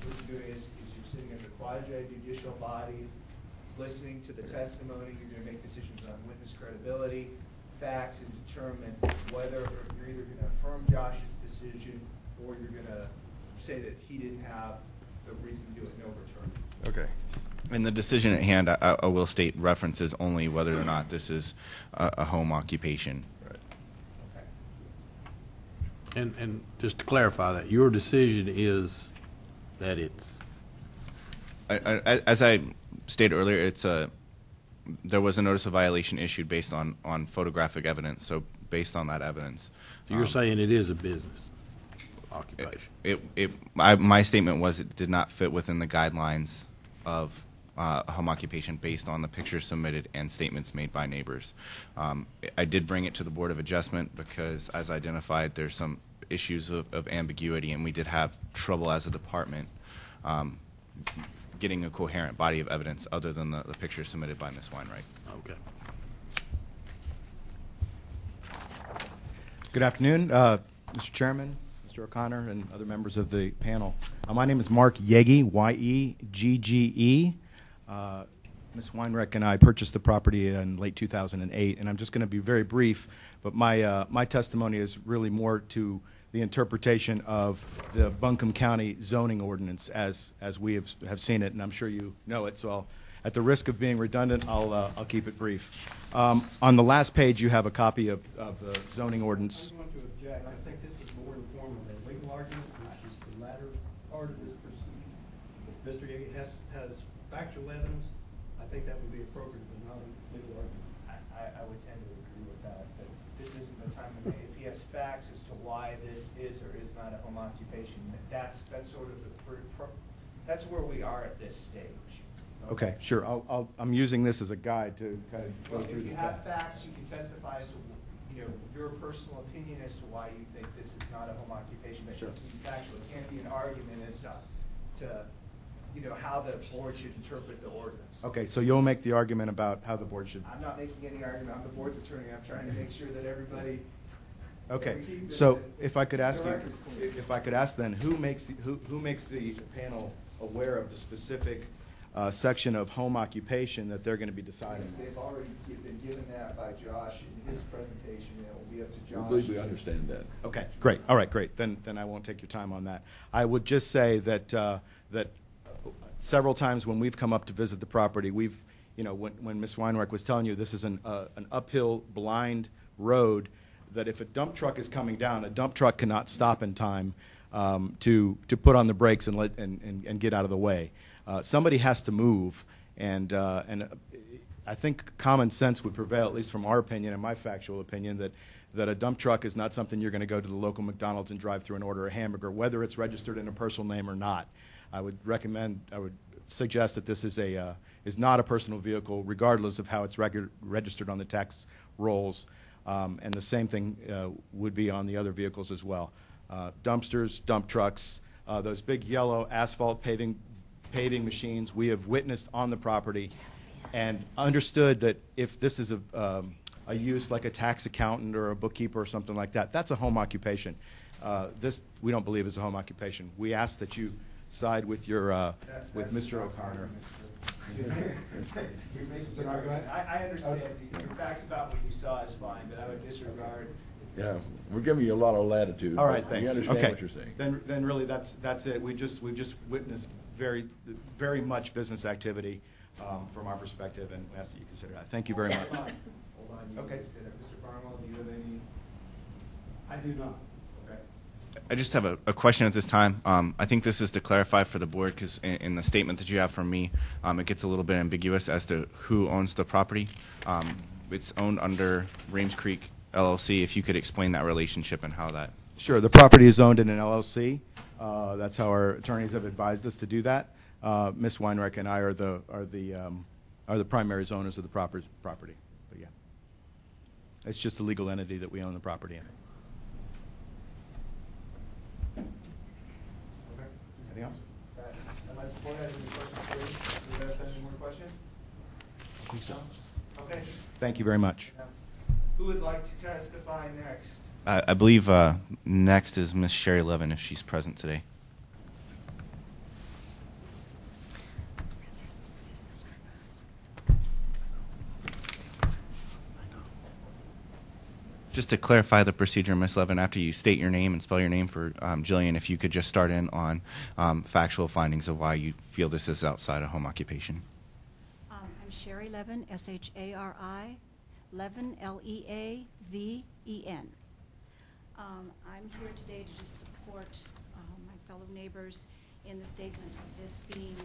what you're doing is, is you're sitting as a quasi judicial body, listening to the testimony, you're gonna make decisions on witness credibility, facts, and determine whether, or you're either gonna affirm Josh's decision, or you're gonna say that he didn't have the reason to do it and overturn it. okay. In the decision at hand, I, I will state references only whether or not this is a, a home occupation. Okay. And, and just to clarify that, your decision is that it's, I, I, as I stated earlier, it's a there was a notice of violation issued based on, on photographic evidence. So based on that evidence, so you're um, saying it is a business occupation? it it I, my statement was it did not fit within the guidelines of uh, a home occupation based on the pictures submitted and statements made by neighbors. Um, I did bring it to the board of adjustment because, as identified, there's some issues of, of ambiguity, and we did have trouble as a department um, getting a coherent body of evidence other than the, the pictures submitted by Ms. Weinreich. Okay. Good afternoon, uh, Mr. Chairman, Mr. O'Connor, and other members of the panel. Uh, my name is Mark Yegge, Y-E-G-G-E. Uh, Ms. Weinreich and I purchased the property in late 2008, and I'm just going to be very brief, but my, uh, my testimony is really more to the interpretation of the Buncombe County zoning ordinance as, as we have, have seen it, and I'm sure you know it, so I'll, at the risk of being redundant, I'll, uh, I'll keep it brief. Um, on the last page, you have a copy of, of the zoning ordinance. I think this is more in the form of a legal argument, which is the latter part of this proceeding. If Mr. Yegge has, has factual evidence, I think that would be appropriate, but not a legal argument. I, I, I would tend to agree with that, but this isn't the time to make, if he has facts as to why this is or is not a home occupation, that's, that's sort of the, pr- pr- that's where we are at this stage. Okay, sure. I'll, I'll, I'm using this as a guide to kind of Well, go through if the. you have facts, you can testify as to, you know, your personal opinion as to why you think this is not a home occupation, but Sure. it's factual, it can't be an argument as to, to, you know, how the board should interpret the ordinance. Okay, so you'll make the argument about how the board should. I'm not making any argument, I'm the board's attorney, I'm trying to make sure that everybody. Okay, we keep the- so if I could ask you, record if I could ask then, who makes, the- who, who makes the panel aware of the specific uh, section of home occupation that they're going to be deciding? They've already been given that by Josh in his presentation, and it will be up to We Josh. believe we understand that. Okay, great. All right, great. Then, then I won't take your time on that. I would just say that, uh, that several times when we've come up to visit the property, we've, you know, when, when Ms. Weinreich was telling you this is an, uh, an uphill blind road, that if a dump truck is coming down, a dump truck cannot stop in time um, to, to put on the brakes and let, and, and, and get out of the way. Uh, somebody has to move, and, uh, and uh, I think common sense would prevail, at least from our opinion and my factual opinion, that, that a dump truck is not something you're going to go to the local McDonald's and drive through and order a hamburger, whether it's registered in a personal name or not. I would recommend, I would suggest that this is a, uh, is not a personal vehicle, regardless of how it's registered on the tax rolls. Um, and the same thing uh, would be on the other vehicles as well. Uh, dumpsters, dump trucks, uh, those big yellow asphalt paving, paving machines we have witnessed on the property and understood that if this is a, um, a use like a tax accountant or a bookkeeper or something like that, that's a home occupation. Uh, this we don't believe is a home occupation. We ask that you side with your uh, That- with Mr. O'Connor. You're making an argument. I, I understand, your facts about what you saw is fine, but I would disregard. Yeah, we're giving you a lot of latitude. All right, thanks. We understand Okay. what you're saying. Then, then really, that's, that's it. We just, we just witnessed very, very much business activity um, from our perspective, and we ask that you consider that. Thank you very much. Hold on, hold on, you Okay. just did it. Mr. Barnwell, do you have any? I do not. I just have a, a question at this time. Um, I think this is to clarify for the board, because in, in the statement that you have from me, um, it gets a little bit ambiguous as to who owns the property. Um, it's owned under Reems Creek LLC. If you could explain that relationship and how that. Sure, the property is owned in an LLC. Uh, That's how our attorneys have advised us to do that. Uh, Ms. Weinreich and I are the, are the, um, are the primary owners of the proper- property. But yeah, it's just a legal entity that we own the property in. Okay. Anything else? That- Unless the board has any questions for do you guys have any more questions? I think so. Okay. Thank you very much. Now, Who would like to testify next? I, I believe uh, next is Miss Shari Leaven, if she's present today. Just to clarify the procedure, Ms. Leaven, after you state your name and spell your name for um, Jillian, if you could just start in on um, factual findings of why you feel this is outside of home occupation. Um, I'm Shari Leaven, S-H-A-R-I, Leaven, L-E-A-V-E-N. Um, I'm here today to just support um, my fellow neighbors in the statement of this being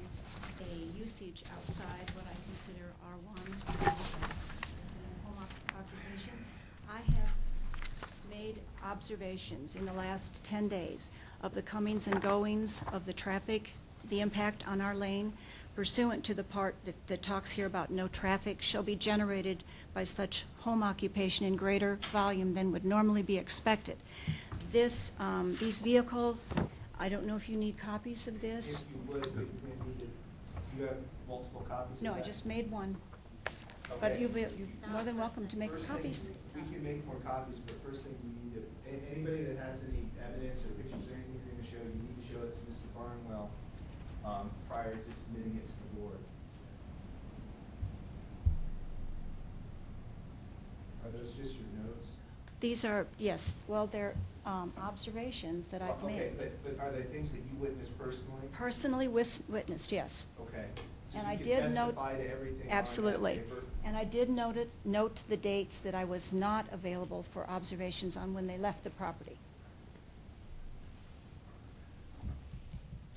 a usage outside what I consider R1 home occupation. I have made observations in the last 10 days of the comings and goings of the traffic, the impact on our lane pursuant to the part that, that talks here about no traffic shall be generated by such home occupation in greater volume than would normally be expected. This, um, these vehicles, I don't know if you need copies of this. If this? you would, we we need do you have multiple copies of No, I that? just made one, but Okay. you'll be, you're more than welcome to make First thing, copies. We can make more copies, but first thing we need to, a- anybody that has any evidence or pictures or anything you're gonna show, you need to show it to Mr. Barnwell, um, prior to submitting it to the board. Are those just your notes? These are, yes, well, they're um, observations that I've Okay, made. but, but are they things that you witnessed personally? Personally wis- witnessed, yes. Okay. So And you I can did note. testify to everything on that Absolutely. paper? And I did note it, note the dates that I was not available for observations on when they left the property.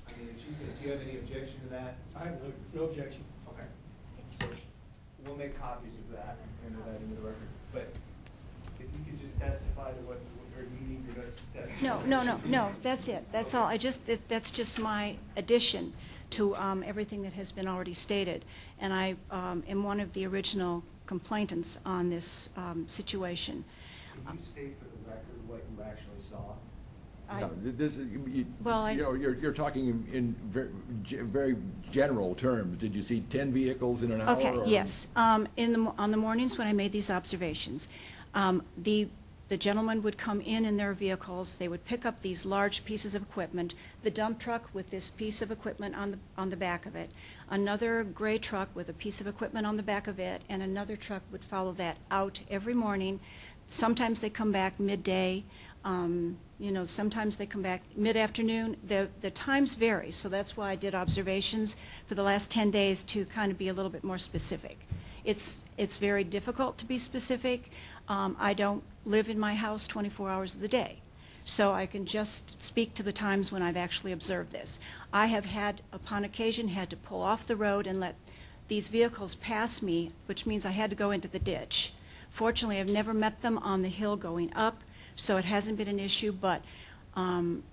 I mean, if she's, gonna- do you have any objection to that? I have no, no objection. Okay. So we'll make copies of that, and enter that into the record. But if you could just testify to what, or you need your notes to testify. No, no, no, no, that's it, that's all. I just, that- that's just my addition to um, everything that has been already stated. And I um, am one of the original complainants on this um, situation. Can you state for the record what you actually saw? I- No, th- This, is- you Well, I- you know, you're, you're talking in- in ver- ge- very general terms. Did you see 10 vehicles in an hour? Okay, or- yes. Um, In the, mo- on the mornings when I made these observations, um, the, the gentlemen would come in in their vehicles, they would pick up these large pieces of equipment, the dump truck with this piece of equipment on the, on the back of it, another gray truck with a piece of equipment on the back of it, and another truck would follow that out every morning. Sometimes they come back midday, um, you know, sometimes they come back mid-afternoon. The, the times vary, so that's why I did observations for the last 10 days to kind of be a little bit more specific. It's, it's very difficult to be specific. Um, I don't live in my house 24 hours of the day, so I can just speak to the times when I've actually observed this. I have had, upon occasion, had to pull off the road and let these vehicles pass me, which means I had to go into the ditch. Fortunately, I've never met them on the hill going up, so it hasn't been an issue, but um,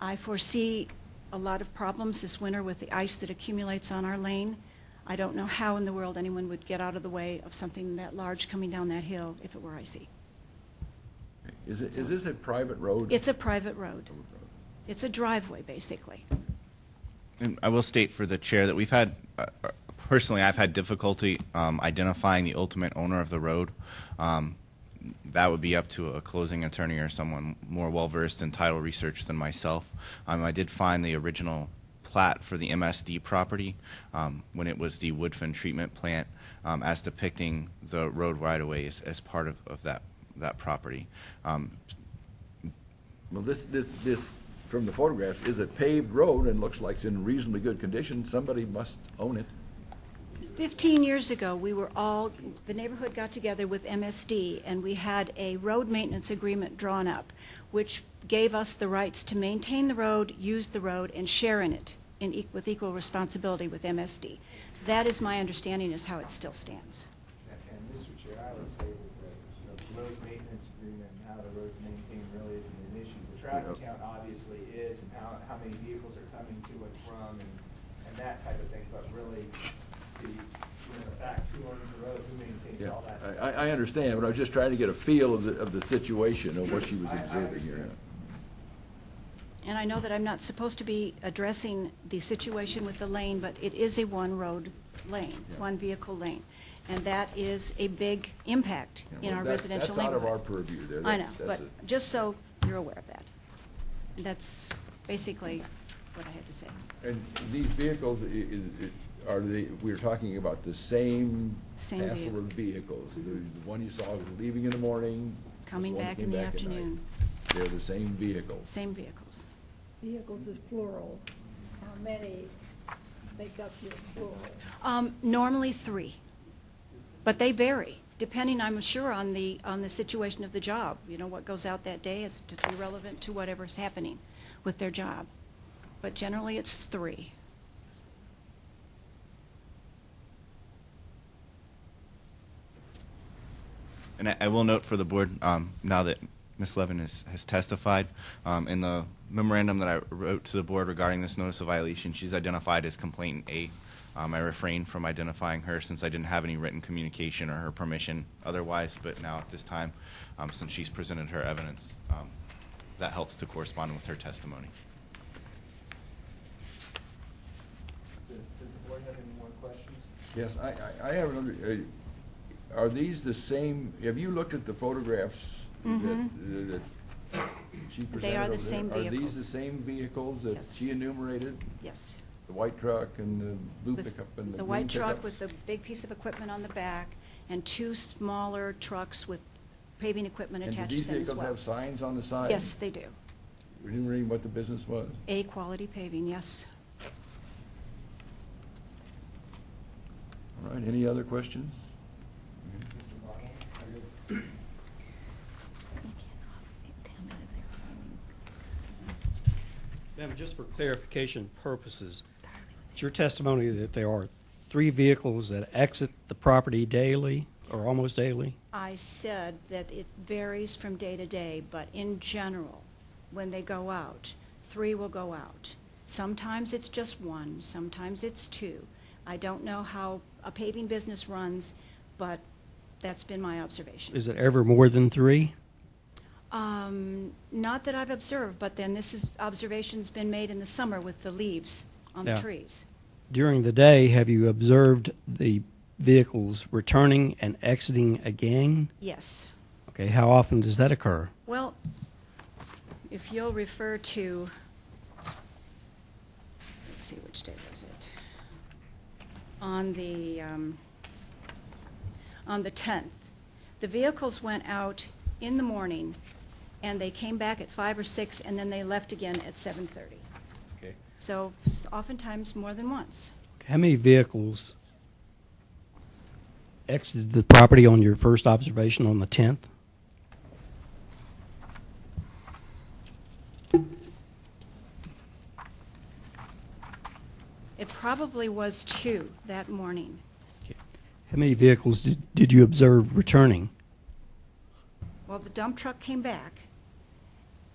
I foresee a lot of problems this winter with the ice that accumulates on our lane. I don't know how in the world anyone would get out of the way of something that large coming down that hill if it were icy. Is it, is this a private road? It's a private road. It's a driveway, basically. And I will state for the chair that we've had, uh, uh, personally, I've had difficulty um, identifying the ultimate owner of the road. Um, that would be up to a closing attorney or someone more well versed in title research than myself. Um, I did find the original plat for the MSD property um, when it was the Woodfin treatment plant um, as depicting the road right of way as, as part of, of that that property. Um, Well, this, this, this, from the photographs, is a paved road and looks like it's in reasonably good condition. Somebody must own it. 15 years ago, we were all, the neighborhood got together with MSD, and we had a road maintenance agreement drawn up, which gave us the rights to maintain the road, use the road, and share in it in, e- with equal responsibility with MSD. That is my understanding is how it still stands. And Mr. Chair, I would say that the, you know, road maintenance agreement and how the roads maintained really isn't an issue. The traffic Yep. count obviously is, and how, how many vehicles are coming to and from, and, and that type of thing, but really, the, you know, the fact, who owns the road, who maintains Yeah, all that stuff. I, I understand, but I was just trying to get a feel of the, of the situation of what she was I- I observing here. And I know that I'm not supposed to be addressing the situation with the lane, but it is a one-road lane, Yeah. one-vehicle lane. And that is a big impact Yeah, in well, our that's- residential That's out of our purview there. I know, That's- but a- just so you're aware of that. That's basically what I had to say. And these vehicles, i- is, i- are they, we're talking about the same Same of vehicles? The the one you saw leaving in the morning? Coming the one that back came in the back at night. afternoon. They're the same vehicles? Same vehicles. Vehicles is plural. How many make up your plural? Um, normally three, but they vary, depending, I'm sure, on the, on the situation of the job. You know, what goes out that day is just irrelevant to whatever's happening with their job. But generally, it's three. And I, I will note for the board, um, now that Ms. Leaven has, has testified, um, in the memorandum that I wrote to the board regarding this notice of violation, she's identified as complainant A. Um, I refrained from identifying her since I didn't have any written communication or her permission otherwise, but now at this time, um, since she's presented her evidence, um, that helps to correspond with her testimony. Does, does the board have any more questions? Yes, I, I, I have another, uh, are these the same, have you looked at the photographs that, Mhm. that she presented They are the over there? same Are these vehicles. the same vehicles that Yes. she enumerated? Yes. The white truck and the blue With pickup and the The green white truck pickup? with the big piece of equipment on the back, and two smaller trucks with paving equipment And do attached these to them as vehicles well. have signs on the side? Yes, they do. Enumerating what the business was? A quality paving, yes. All right, any other questions? Mr. Barnwell? Ma'am, just for clarification purposes, it's your testimony that there are three vehicles that exit the property daily or almost daily? I said that it varies from day to day, but in general, when they go out, three will go out. Sometimes it's just one, sometimes it's two. I don't know how a paving business runs, but that's been my observation. Is it ever more than three? Um, not that I've observed, but then this is, observation's been made in the summer with the leaves on the Yeah. trees. During the day, have you observed the vehicles returning and exiting again? Yes. Okay, how often does that occur? Well, if you'll refer to, let's see, which day was it? On the, um, on the 10th. The vehicles went out in the morning, and they came back at 5 or 6, and then they left again at 7:30. Okay. So s- oftentimes more than once. How many vehicles exited the property on your first observation on the 10th? It probably was two that morning. How many vehicles did, did you observe returning? Well, the dump truck came back,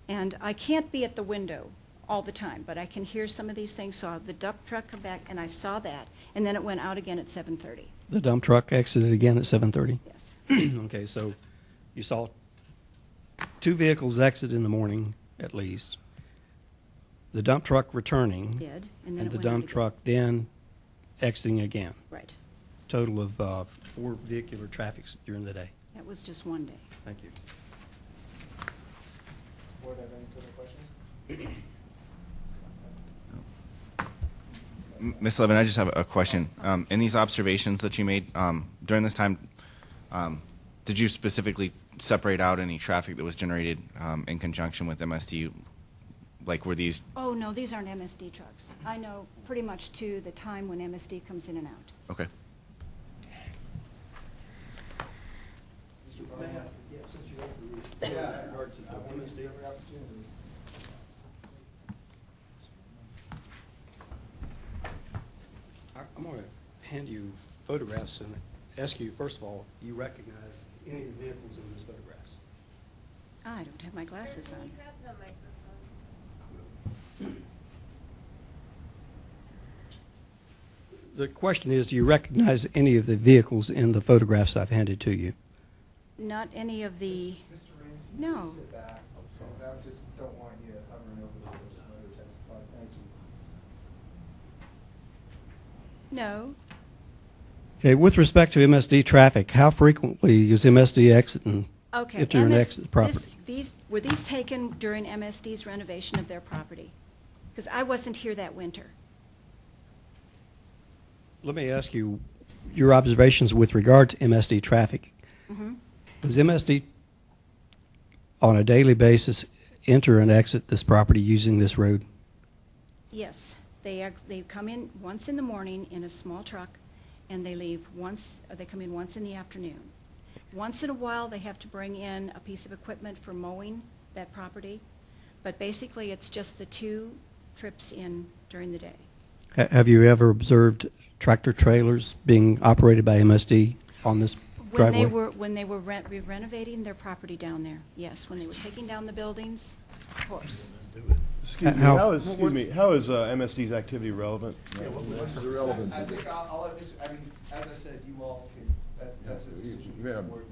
and I can't be at the window all the time, but I can hear some of these things. Saw the dump truck come back, and I saw that, and then it went out again at 7:30. The dump truck exited again at 7:30? Yes. Okay, so you saw two vehicles exit in the morning, at least. The dump truck returning. Did, and then it the went out dump again. truck then exiting again. Right. Total of uh, four vehicular traffics during the day. That was just one day. Thank you board have any further questions? Ms. Leaven, I just have a question. Um, in these observations that you made um, during this time, um, did you specifically separate out any traffic that was generated um, in conjunction with MSD? Like, were these? Oh no, these aren't MSD trucks. I know pretty much to the time when MSD comes in and out. Okay. Mr. Yeah, with to the women's day every opportunity. I- I'm going to hand you photographs and ask you, first of all, you recognize any of the vehicles in those photographs? Ah, I don't have my glasses on. The question is, do you recognize any of the vehicles in the photographs I've handed to you? Not any of the, Mr. Raines, can No. just sit back? I just don't want you hovering over the person that testified. Thank you. no. Okay, with respect to MSD traffic, how frequently is MSD exiting, Okay. enter and MS exit the property? this- These, were these taken during MSD's renovation of their property? Because I wasn't here that winter. Let me ask you your observations with regard to MSD traffic. Mhm. Does MSD, on a daily basis, enter and exit this property using this road? Yes, they, ex- they come in once in the morning in a small truck, and they leave once, or they come in once in the afternoon. Once in a while, they have to bring in a piece of equipment for mowing that property, but basically, it's just the two trips in during the day. Ha- Have you ever observed tractor trailers being operated by MSD on this When they were, when they were rent- re- renovating their property down there, yes, when they were taking down the buildings, of course. Excuse me, How- how is, excuse me, how is uh, MSD's activity relevant? What's the relevance I think? I'll, I'll let Mr., I mean, as I said, you all can, that's, that's a decision. for the Yeah. board.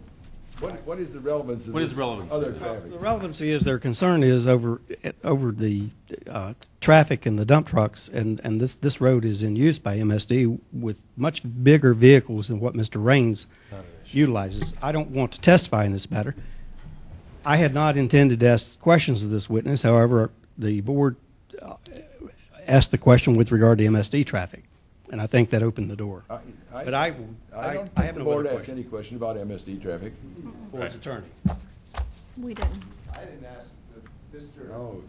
What, what is the relevance of What is this relevance? other traffic? The relevancy is their concern is over, over the uh, traffic and the dump trucks, and, and this, this road is in use by MSD with much bigger vehicles than what Mr. Raines utilizes. I don't want to testify in this matter. I had not intended to ask questions of this witness, however, the board uh, asked the question with regard to MSD traffic, and I think that opened the door. I- I- But I, I I don't I think have the no board other asked question. any question about MSD traffic. Board's attorney. We didn't. I didn't ask the, Mr. No.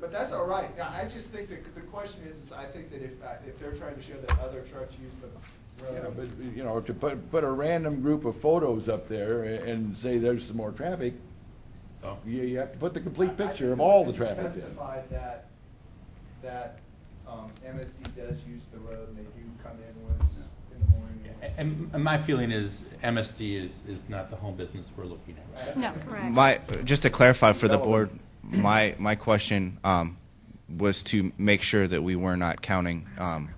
But that's all right. Now, I just think that the question is, is I think that if, uh, if they're trying to show that other trucks use the Yeah, but, you know, to put, put a random group of photos up there and say there's some more traffic, Oh. you, you have to put the complete I- I picture of all the traffic in. Testified that, that, um, MSD does use the road and they do come in once in the morning. and once- And, and my feeling is MSD is, is not the home business we're looking at. No. Correct. My, just to clarify for the board, my, my question um, was to make sure that we were not counting um,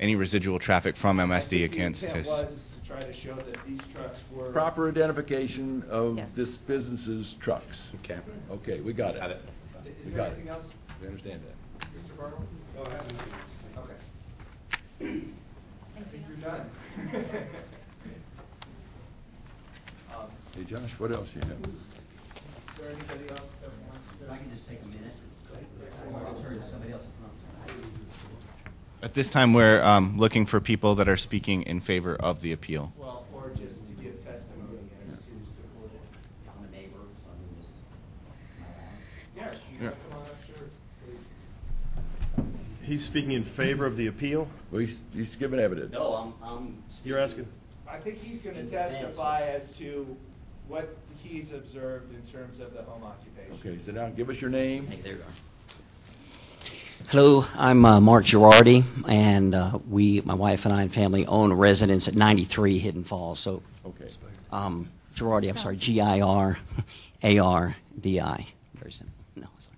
any residual traffic from MSD against The his. intent was is to try to show that these trucks were. Proper identification of Yes. this business's trucks. Okay. Okay, we got it. Got it. Is We there got it. anything else, We understand that. Mr. Bartle? Go ahead. Okay. I think you're done. Um, Hey, Josh, what else you have? Is there anybody else that wants to? If I can just take a minute, I'll turn to somebody else. At this time, we're um, looking for people that are speaking in favor of the appeal. Well, or just to give testimony as to support it. I'm a neighbor, so I'm just, Yeah, you Yeah. come on up, sure. He's speaking in favor of the appeal? Well, he's, he's giving evidence. no, I'm, I'm. You're asking? I think he's gonna testify as to what he's observed in terms of the home occupation. Okay, sit down, give us your name. Hey, there you are. Hello, I'm uh, Mark Girardi, and uh, we, my wife and I and family own a residence at 93 Hidden Falls. So, Okay. um, Girardi, I'm sorry, G-I-R-A-R-D-I. Very simple. No, sorry.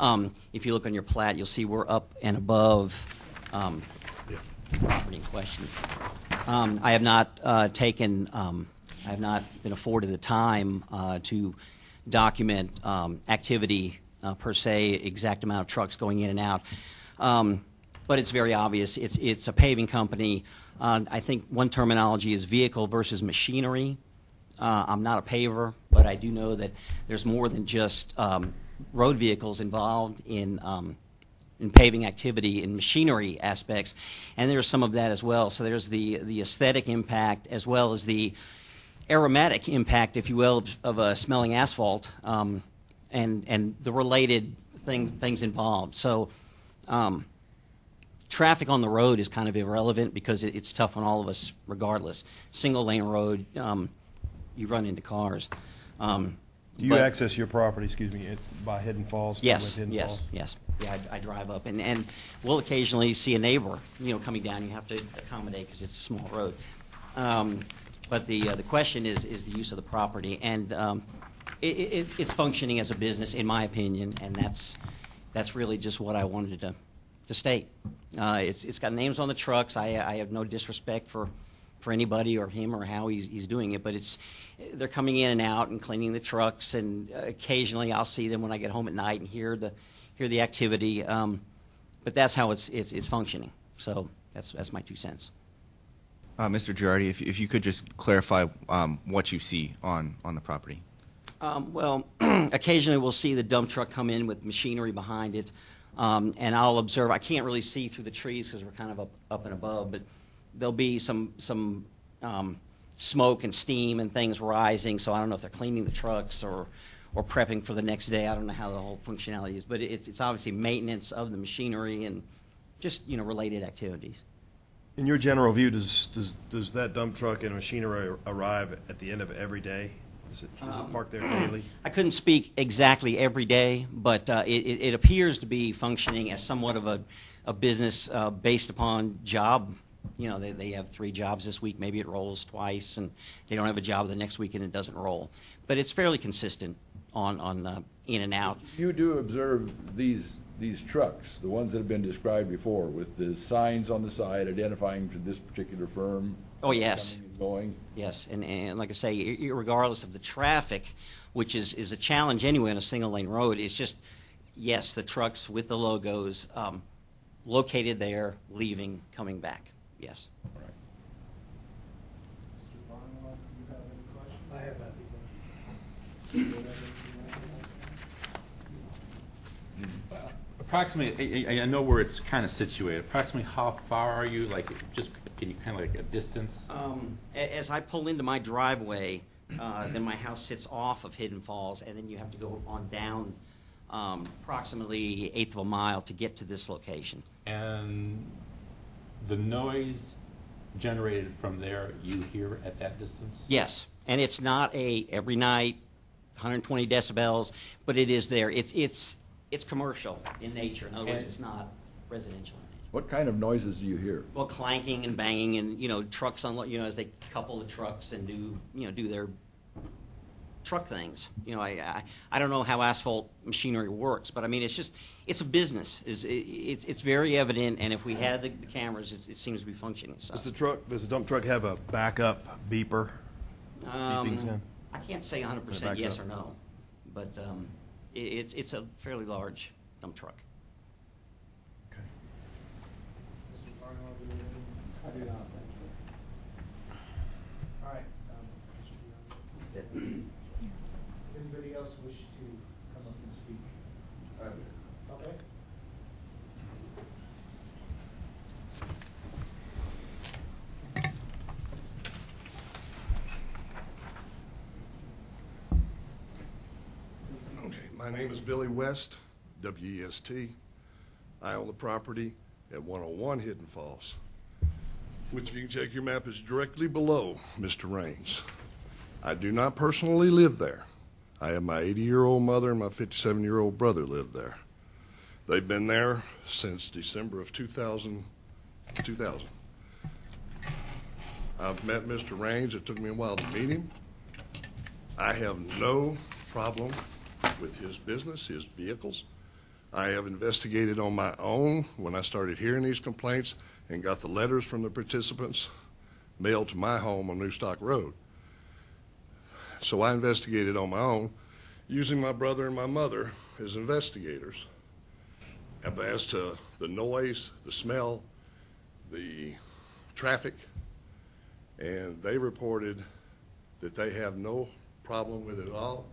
Um, if you look on your plat, you'll see we're up and above um, the property in question. Um, I have not uh, taken, um, I have not been afforded the time uh, to document um, activity uh, per se, exact amount of trucks going in and out. Um, but it's very obvious. It's it's a paving company. Uh, I think one terminology is vehicle versus machinery. Uh, I'm not a paver, but I do know that there's more than just um, road vehicles involved in um, in paving activity and machinery aspects, and there's some of that as well. So there's the the aesthetic impact as well as the aromatic impact, if you will, of, of uh, smelling asphalt, um, and and the related things things involved. So. Um, traffic on the road is kind of irrelevant because it, it's tough on all of us regardless. Single lane road, um, you run into cars. Um, Do you but- access your property, excuse me, it- by Hidden Falls? Yes, Hidden yes, Falls? yes. Yeah, I, I drive up, and, and we'll occasionally see a neighbor, you know, coming down. You have to accommodate because it's a small road. Um, but the uh, the question is is the use of the property, and um, it, it, it's functioning as a business, in my opinion, and that's that's really just what I wanted to to state. Uh, it's it's got names on the trucks. I I have no disrespect for for anybody or him or how he's, he's doing it, but it's they're coming in and out and cleaning the trucks, and occasionally I'll see them when I get home at night and hear the hear the activity. Um, but that's how it's it's, it's functioning. So that's that's my two cents. Uh, Mr. Girardi, if, if you could just clarify um, what you see on, on the property. Um, well, occasionally we'll see the dump truck come in with machinery behind it, um, and I'll observe. I can't really see through the trees because we're kind of up, up and above, but there'll be some some um, smoke and steam and things rising. So I don't know if they're cleaning the trucks or or prepping for the next day. I don't know how the whole functionality is, but it's it's obviously maintenance of the machinery and just you know related activities. In your general view, does, does, does that dump truck and machinery arrive at the end of every day? Is it, does it park there daily? I couldn't speak exactly every day, but uh, it, it, it appears to be functioning as somewhat of a, a business uh, based upon job. You know, they, they have three jobs this week. Maybe it rolls twice, and they don't have a job the next week, and it doesn't roll. But it's fairly consistent on, on uh, in and out. You do observe these, these trucks, the ones that have been described before, with the signs on the side identifying to this particular firm? Oh, yes. coming and Going? Yes, and, and like I say, i- i- regardless of the traffic, which is, is a challenge anyway on a single lane road, it's just, yes, the trucks with the logos um, located there, leaving, coming back. Yes. Mr. Barnwell, do you have any questions? I have nothing. Do you have Approximately, I, I- I know where it's kind of situated. Approximately how far are you? Like, just can you kind of like a distance? Um, a- as I pull into my driveway, uh, then my house sits off of Hidden Falls, and then you have to go on down um, approximately eighth of a mile to get to this location. And the noise generated from there, you hear at that distance? Yes, and it's not a every night, 120 decibels, but it is there. It's it's it's commercial in nature. In other words, And- it's not residential. In nature. What kind of noises do you hear? Well, clanking and banging, and you know, trucks unload. You know, as they couple the trucks and do you know do their truck things. You know, I I, I don't know how asphalt machinery works, but I mean, it's just it's a business. Is it, it's it's very evident, and if we had the, the cameras, it, it seems to be functioning. So. Does the truck, does the dump truck have a backup beeper? Um, I can't say 100% yes up. or no, but um, it, it's it's a fairly large dump truck. Mr. Barnwell, do you have any? I do not, thank you. All right, um, Mr. Bianchi. Does anybody else wish to come up and speak? Okay. Okay, my name is Billy West, W-E-S-T. I own the property at 101 Hidden Falls, which if you can check your map is directly below Mr. Raines. I do not personally live there. I have my 80-year-old mother and my 57-year-old brother live there. They've been there since December of 2000. 2000. I've met Mr. Raines. It took me a while to meet him. I have no problem with his business, his vehicles. I have investigated on my own when I started hearing these complaints and got the letters from the participants mailed to my home on Newstock Road. So I investigated on my own using my brother and my mother as investigators. As to uh, the noise, the smell, the traffic, and they reported that they have no problem with it at all.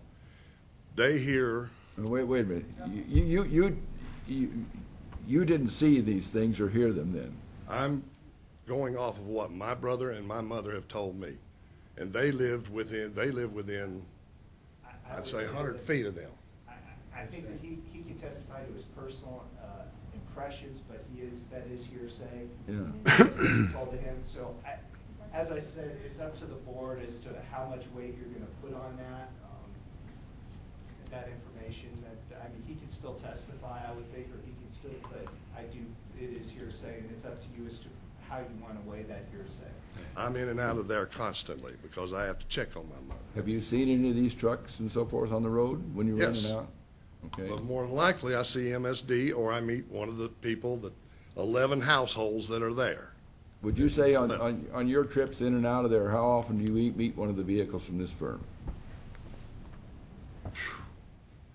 They hear, Wait, wait a minute. You, you, you, you, you didn't see these things or hear them then? I'm going off of what my brother and my mother have told me. And they lived within, they live within, I- I I'd would say, that- 100 feet of them. I, I I think that he, he can testify to his personal, uh, impressions, but he is, that is hearsay. Yeah. It's told to him, so I, As I said, it's up to the board as to how much weight you're gonna put on that, um, that information, that, I mean, he can still testify, I would think, or he can still, but I do, it is hearsay, and it's up to you as to how you wanna weigh that hearsay. I'm in and out of there constantly because I have to check on my mother. Have you seen any of these trucks and so forth on the road when you're in Yes. and out? Okay. But more than likely, I see MSD or I meet one of the people, the 11 households that are there. Would you say on, on, on your trips in and out of there, how often do you meet, meet one of the vehicles from this firm?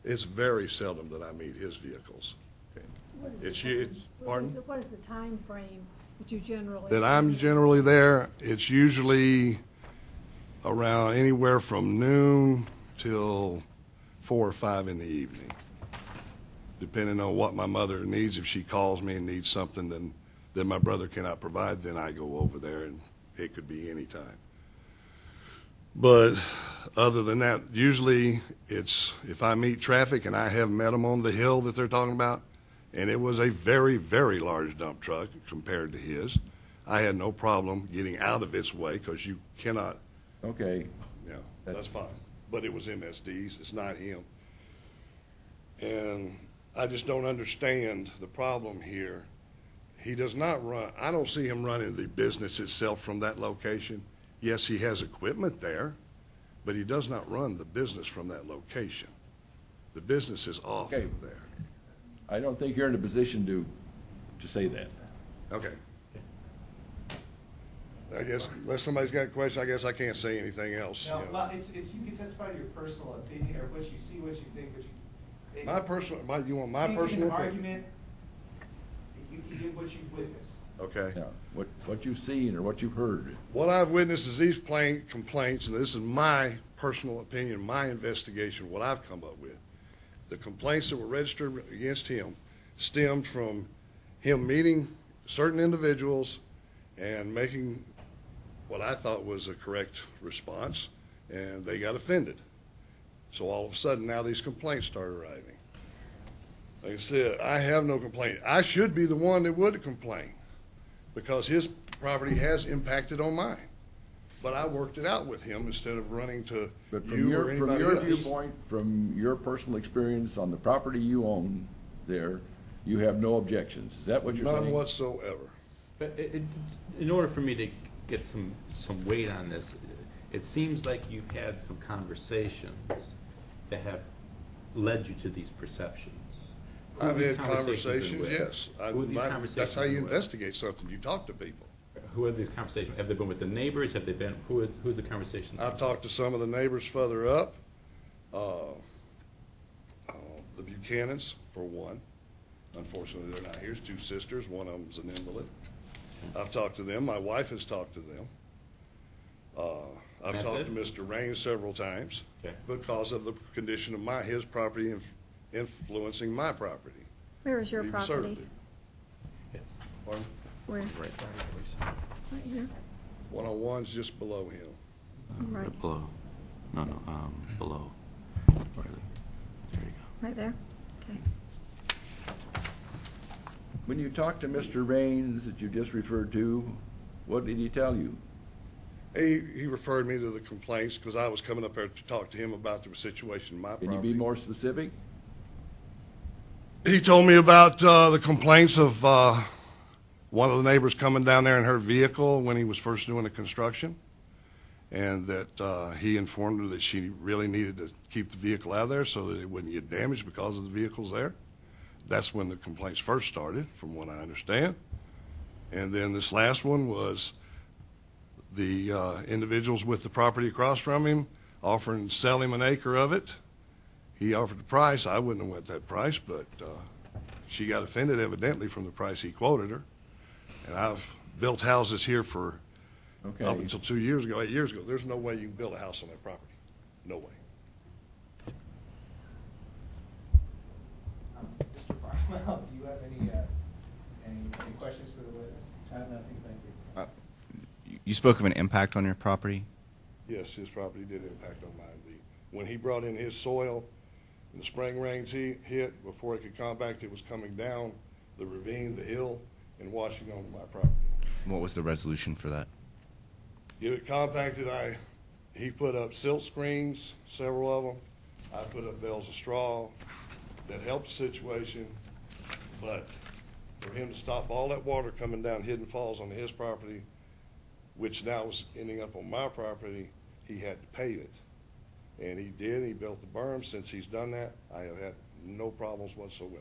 It's very seldom that I meet his vehicles. What is the It's, time- you- it's, what is pardon? the- What is the time frame that you generally? That I'm generally there, it's usually around anywhere from noon till four or five in the evening. Depending on what my mother needs, if she calls me and needs something then, that my brother cannot provide, then I go over there and it could be any time. But other than that, usually it's, if I meet traffic and I have met them on the hill that they're talking about, and it was a very, very large dump truck compared to his, I had no problem getting out of its way because you cannot, Okay, yeah, that's fine. But it was MSD's, it's not him. And I just don't understand the problem here. He does not run, I don't see him running the business itself from that location. Yes, he has equipment there, but he does not run the business from that location. The business is off Okay. there. I don't think you're in a position to, to say that. Okay. I guess, unless somebody's got a question, I guess I can't say anything else. No, you know. well, it's, it's, you can testify to your personal opinion, or what you see, what you think, what you. My personal, my, you want my You personal an opinion? argument, you can give what you've witnessed. Okay. Yeah, what, what you've seen or what you've heard. What I've witnessed is these plain complaints, and this is my personal opinion, my investigation, what I've come up with. The complaints that were registered against him stemmed from him meeting certain individuals and making what I thought was a correct response, and they got offended. So all of a sudden, now these complaints start arriving. Like I said, I have no complaint. I should be the one that would complain because his property has impacted on mine. But I worked it out with him instead of running to But from you your, or from anybody your else. viewpoint, from your personal experience on the property you own there, you have no objections. Is that what you're saying? None whatsoever. But it, it, in order for me to get some, some weight on this, it seems like you've had some conversations that have led you to these perceptions. Who I've these had been conversations, with? yes. I- Who have these my- conversations That's how you been with? investigate something. You talk to people. Who have these conversations? Have they been with the neighbors? Have they been, who is, who's the conversations? I've talked to some of the neighbors further up, uh, uh, the Buchanans, for one. Unfortunately, they're not here. It's two sisters. One of them's an invalid. I've talked to them. My wife has talked to them. Uh, I've That's talked it? to Mr. Raines several times Okay. because of the condition of my, his property inf- influencing my property. Where is your He property? served it. Yes. Pardon? Where? Right here? One oh one's just below him. Right, Below. No, no, um, below. There you go. right there? Okay. When you talked to Mr. Raines that you just referred to, what did he tell you? He, he referred me to the complaints because I was coming up there to talk to him about the situation in my Can property. you be more specific? He told me about uh, the complaints of uh, one of the neighbors coming down there in her vehicle when he was first doing the construction, and that uh, he informed her that she really needed to keep the vehicle out of there so that it wouldn't get damaged because of the vehicles there. That's when the complaints first started, from what I understand. And then this last one was the uh, individuals with the property across from him offering to sell him an acre of it. He offered the price. I wouldn't have went that price, but uh, she got offended evidently from the price he quoted her. And I've built houses here for Okay. up until two years ago, eight years ago. There's no way you can build a house on that property. No way. Um, Mr. Barnwell, do you have any, uh, any, any questions for the witness? I have nothing, thank you. You- You spoke of an impact on your property. Yes, his property did impact on mine. The- When he brought in his soil, and the spring rains he hit, before it could compact, it was coming down the ravine, the hill, and washing onto my property. What was the resolution for that? get it compacted. I, he put up silt screens, several of them. I put up bales of straw that helped the situation. But for him to stop all that water coming down Hidden Falls on his property, which now is ending up on my property, he had to pave it. And he did, he built the berm. Since he's done that, I have had no problems whatsoever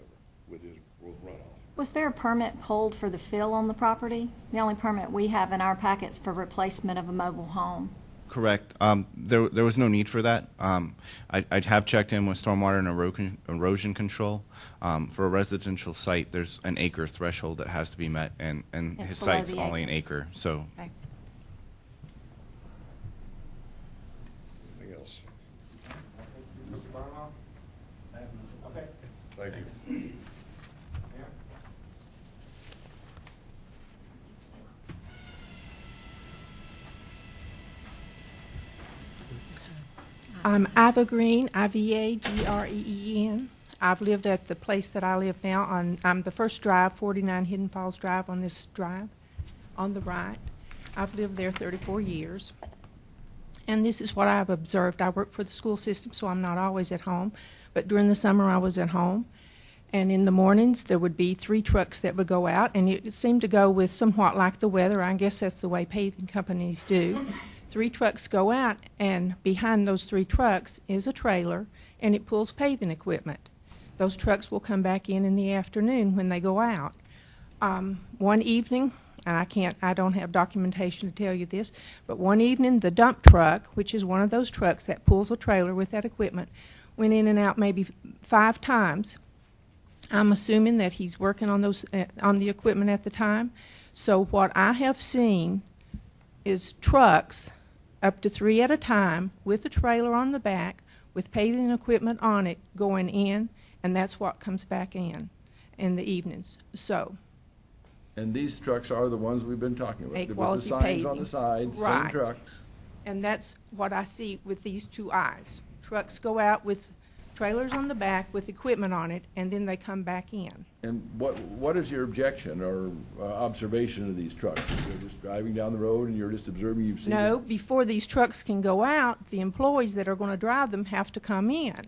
with his runoff. Was there a permit pulled for the fill on the property? The only permit we have in our packets for replacement of a mobile home. Correct. Um, there, there was no need for that. Um, I, I'd have checked in with stormwater and erosion, erosion control. Um, for a residential site, there's an acre threshold that has to be met, and, and It's his below site's the only an acre. So Okay. Anything else? Mr. Barlow? Okay. Thank you. Yeah. I'm Iva Green, I-V-A-G-R-E-E-N. I've lived at the place that I live now on, I'm the first drive, 49 Hidden Falls Drive on this drive, on the right. I've lived there 34 years. And this is what I've observed. I work for the school system, so I'm not always at home. But during the summer, I was at home. And in the mornings, there would be three trucks that would go out, and it seemed to go with somewhat like the weather. I guess that's the way paving companies do. Three trucks go out, and behind those three trucks is a trailer, and it pulls paving equipment. Those trucks will come back in in the afternoon when they go out. Um, one evening, and I can't, I don't have documentation to tell you this, but one evening, the dump truck, which is one of those trucks that pulls a trailer with that equipment, went in and out maybe five times. I'm assuming that he's working on those, uh, on the equipment at the time. So what I have seen is trucks, up to three at a time, with a trailer on the back, with paving equipment on it, going in, and that's what comes back in, in the evenings. So, And these trucks are the ones we've been talking about. With the quality signs on paving. the side, same Right. trucks. and that's what I see with these two eyes. Trucks go out with trailers on the back with equipment on it, and then they come back in. And what, what is your objection or uh, observation of these trucks? You're just driving down the road and you're just observing, you've seen No, it? before these trucks can go out, the employees that are going to drive them have to come in.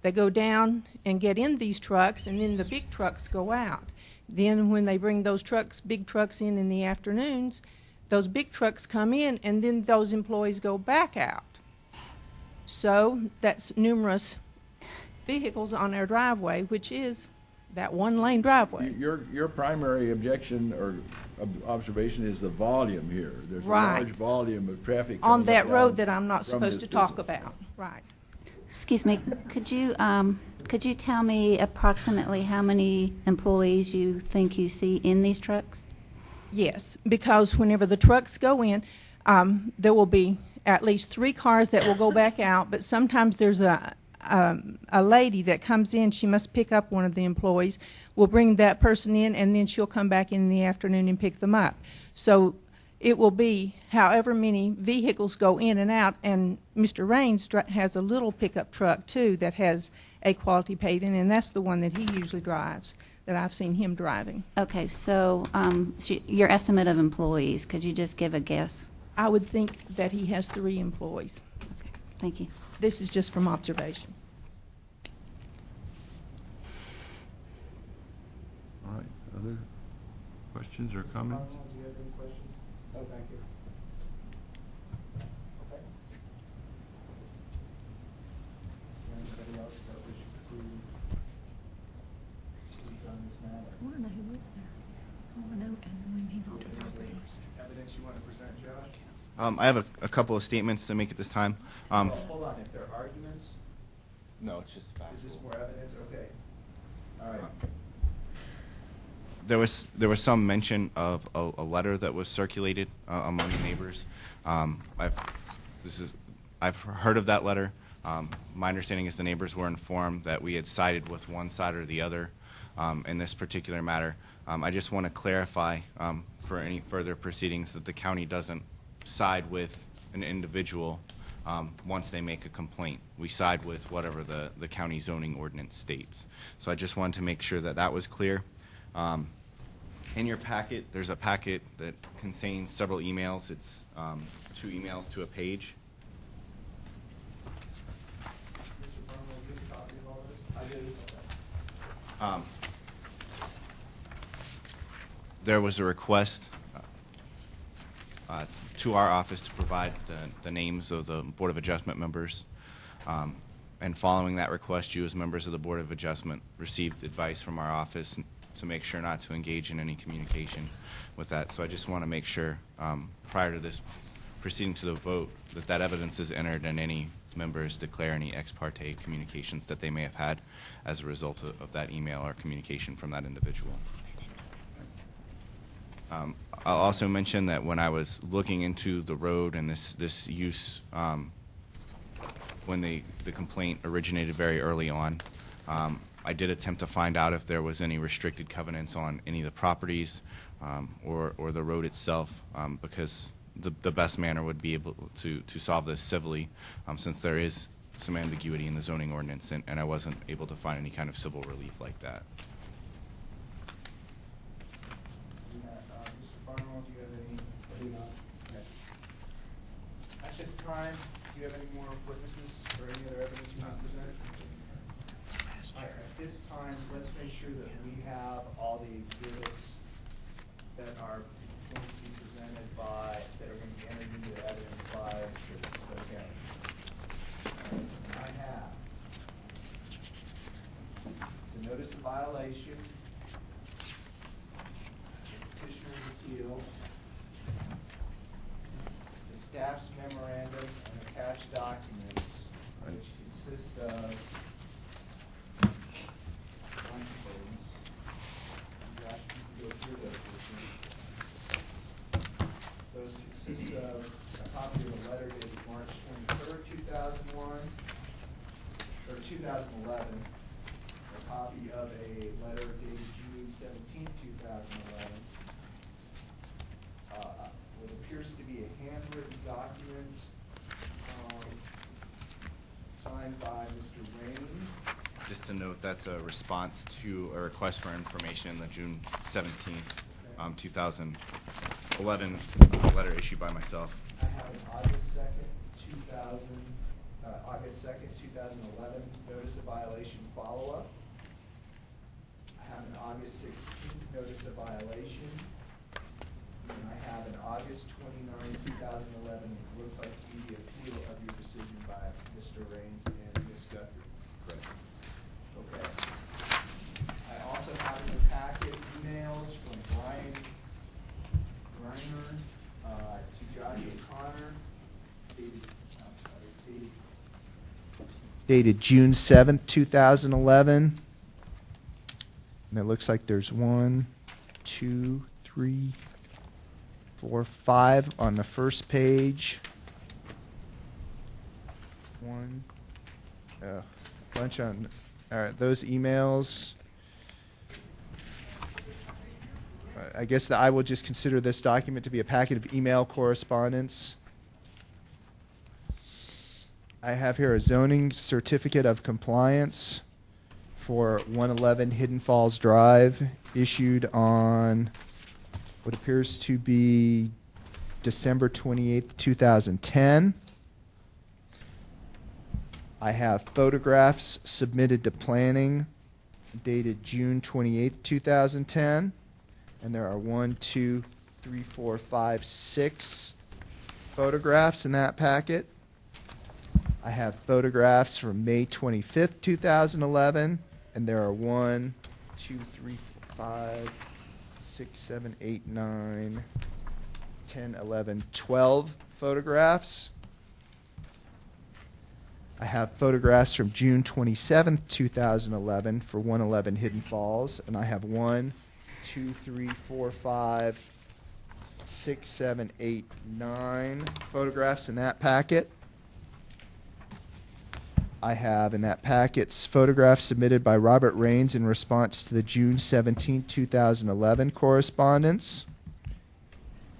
They go down and get in these trucks, and then the big trucks go out. Then, when they bring those trucks, big trucks in in the afternoons, those big trucks come in, and then those employees go back out. So that's numerous vehicles on our driveway, which is that one lane driveway. Your, your primary objection or ob- observation is the volume here. There's a Right. large volume of traffic On coming that up road that I'm not from supposed this to talk business. about, right. Excuse me, could you, um, could you tell me approximately how many employees you think you see in these trucks? Yes, because whenever the trucks go in, um, there will be at least three cars that will go back out, but sometimes there's a, um, a lady that comes in, she must pick up one of the employees, We'll bring that person in, and then she'll come back in the afternoon and pick them up. So it will be however many vehicles go in and out, and Mr. Raines has a little pickup truck too that has a quality paving, and that's the one that he usually drives, that I've seen him driving. Okay, so, um, so your estimate of employees, could you just give a guess? I would think that he has three employees. Okay, thank you. This is just from observation. All right, other questions or comments? Barlow, do you have any questions? No, thank you. Okay. Anybody else that wishes to speak on this matter? I want to know who lives there. I want to know, and when he bought the property. Evidence you want to present, Josh? Um, I have a, a couple of statements to make at this time. Um, Well, Hold on, if there are arguments, no, it's just is this more evidence? Okay. All right. there was there was some mention of a, a letter that was circulated uh, among the neighbors. Um, I've this is I've heard of that letter. Um, my understanding is the neighbors were informed that we had sided with one side or the other um, in this particular matter. Um, I just want to clarify um, for any further proceedings that the county doesn't side with an individual um, once they make a complaint. We side with whatever the, the county zoning ordinance states. So I just wanted to make sure that that was clear. Um, in your packet, there's a packet that contains several emails. It's um, two emails to a page. Um, There was a request uh, to our office to provide the, the names of the Board of Adjustment members. Um, And following that request, you as members of the Board of Adjustment received advice from our office to make sure not to engage in any communication with that. So I just want to make sure, um, prior to this proceeding to the vote, that that evidence is entered and any members declare any ex parte communications that they may have had as a result of, of that email or communication from that individual. Um, I'll also mention that when I was looking into the road and this, this use, um, when the, the complaint originated very early on, um, I did attempt to find out if there was any restricted covenants on any of the properties um, or, or the road itself, um, because the, the best manner would be able to, to solve this civilly, um, since there is some ambiguity in the zoning ordinance, and, and I wasn't able to find any kind of civil relief like that. Uh, Mr. Barnwell, do you have any? I do not. At this time, do you have any more witnesses or any other evidence you want to present? At this time, let's make sure that we have all the exhibits that are going to be presented by, that are going to be entered into the evidence by Mr. Bouquet. I have the notice of violation, petitioner's appeal, the staff's memorandum and attached documents, which consist of a bunch of things. Josh, you can go through those with me. Those consist of a copy of a letter dated March twenty-third, two thousand one, or two thousand eleven, a copy of a letter dated June seventeenth, two thousand eleven, uh, what appears to be a handwritten document, um, signed by Mr. Raines. Just to note, that's a response to a request for information in the June 17th, um, 2011 uh, letter issued by myself. I have an August second, two thousand, uh, August second, two thousand eleven, notice of violation follow-up. I have an August sixteenth, notice of violation. And I have an August twenty-nine, two thousand eleven, it looks like to be the appeal of your decision by Mr. Raines and Ms. Gutherie. Correct. Okay. I also have in the packet emails from Brian Reiner, uh, to Josh O'Connor, dated, I'm sorry, dated. Dated June seventh, two thousand eleven. And it looks like there's one, two, three, four, five on the first page. One, uh, bunch on, all right, those emails. I guess that I will just consider this document to be a packet of email correspondence. I have here a zoning certificate of compliance for 111 Hidden Falls Drive issued on what appears to be December 28th, 2010. I have photographs submitted to planning dated June 28th, 2010. And there are one, two, three, four, five, six photographs in that packet. I have photographs from May 25th, 2011, and there are one, two, three, four, five, six, seven, eight, nine, 10, 11, 12 photographs. I have photographs from June 27th, 2011 for 111 Hidden Falls, and I have one, two, three, four, five, six, seven, eight, nine photographs in that packet. I have in that packets photographs submitted by Robert Raines in response to the June 17, 2011 correspondence.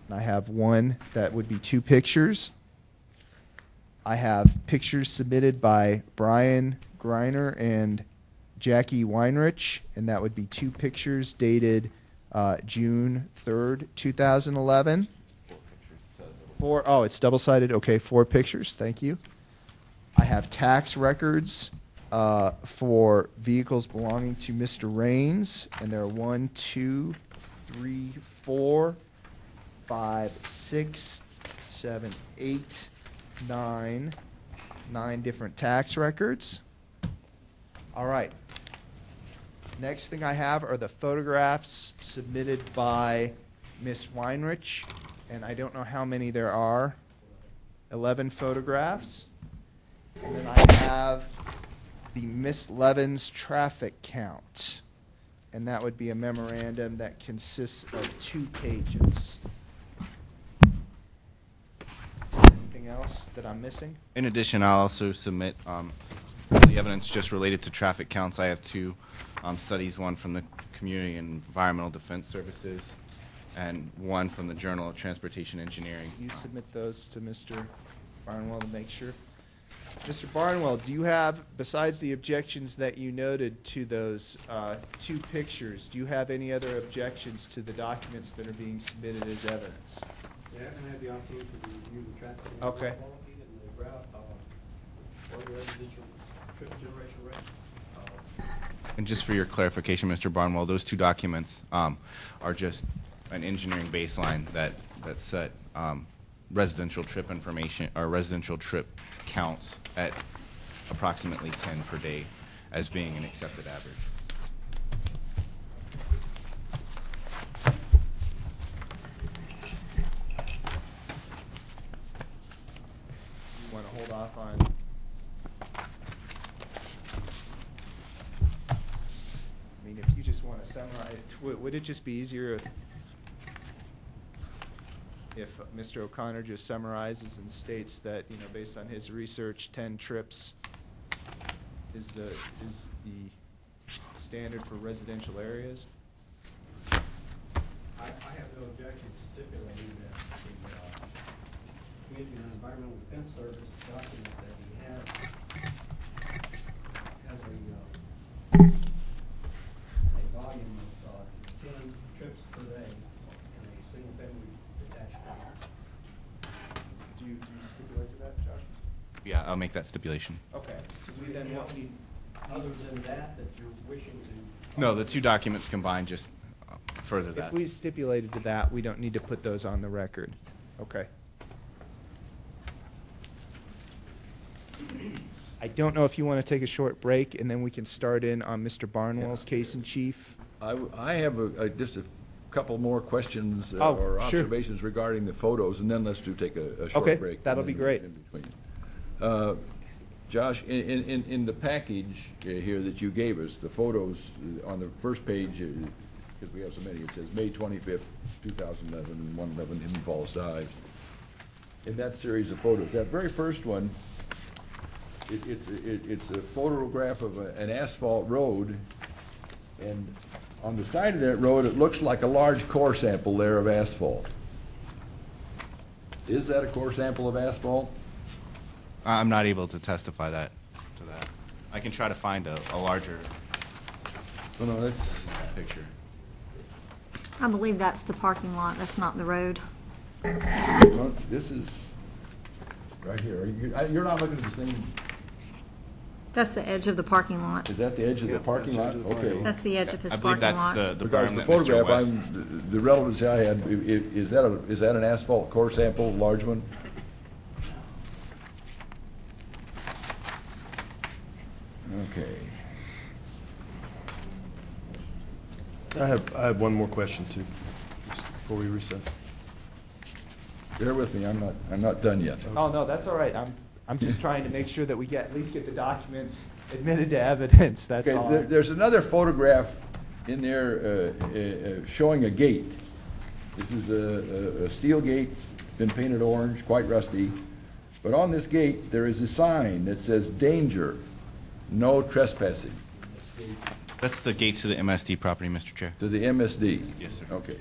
And I have one that would be two pictures. I have pictures submitted by Brian Greiner and Jackie Weinrich, and that would be two pictures dated uh, June 3rd, 2011. Four, oh, it's double-sided, okay, four pictures, thank you. I have tax records uh, for vehicles belonging to Mr. Raines, and there are one, two, three, four, five, six, seven, eight, nine, nine different tax records. All right. Next thing I have are the photographs submitted by Miss Weinrich, and I don't know how many there are. 11 photographs. And then I have the Miss Leaven's traffic count. And that would be a memorandum that consists of two pages. Anything else that I'm missing? In addition, I'll also submit um, the evidence just related to traffic counts. I have two um, studies, one from the Community and Environmental Defense Services and one from the Journal of Transportation Engineering. You submit those to Mr. Barnwell to make sure. Mr. Barnwell, do you have, besides the objections that you noted to those uh, two pictures, do you have any other objections to the documents that are being submitted as evidence? Yeah, and I had the opportunity to review the traffic. Okay. quality and the route, uh, or the residential trip generation rates. Uh, And just for your clarification, Mr. Barnwell, those two documents um, are just an engineering baseline that, that set um, residential trip information, or residential trip counts at approximately 10 per day as being an accepted average. You want to hold off on? I mean, if you just want to summarize, would would it just be easier if, if Mr. O'Connor just summarizes and states that, you know, based on his research, 10 trips is the, is the standard for residential areas? I, I have no objections to stipulating that the, uh, Community and Environmental Defense Service document that he has, has a, uh, a volume of, uh, ten trips per day in a single-family detached home. Do you, do you stipulate to that, Josh? Yeah, I'll make that stipulation. Okay, because we then won't need, Other than that, that you're wishing to. No, the two documents combined just uh, further that. if we stipulated to that, we don't need to put those on the record. Okay. I don't know if you want to take a short break, and then we can start in on Mr. Barnwell's case in chief. I, w- I have a, a- just a couple more questions uh, Oh, or sure. observations regarding the photos, and then let's do take a, a short Okay, break. that'll be in- great. in between. Uh, Josh, in, in, in- the package uh, here that you gave us, the photos uh, on the first page, because we have so many, it says May twenty-fifth, two thousand eleven, and one eleven Hidden Falls Drive. In that series of photos, that very first one, it, it's, it, it's a photograph of a- an asphalt road, and on the side of that road, it looks like a large core sample there of asphalt. Is that a core sample of asphalt? I- I'm not able to testify that, to that. I can try to find a, a larger No, no, that's, picture. I believe that's the parking lot, that's not the road. no, this is, right here. Are you, I- you're not looking at the same, That's the edge of the parking lot. is that the edge of the parking lot? Okay. That's the edge of his I believe parking that's lot. the, the Because berm the that Mr. photograph, West. I'm, the relevancy I had, i- i- is that a, is that an asphalt core sample, large one? Okay. I have, I have one more question too, just before we recess. Bear with me, I'm not, I'm not done yet. Oh, no, that's all right. I'm, I'm just trying to make sure that we get, at least get the documents admitted to evidence, that's Okay, all. there- There's another photograph in there uh, uh, uh, showing a gate. This is a, a- a steel gate, been painted orange, quite rusty. But on this gate, there is a sign that says, "Danger, no trespassing," That's the gate to the MSD property, Mr. Chair. to the MSD. Yes, sir. Okay.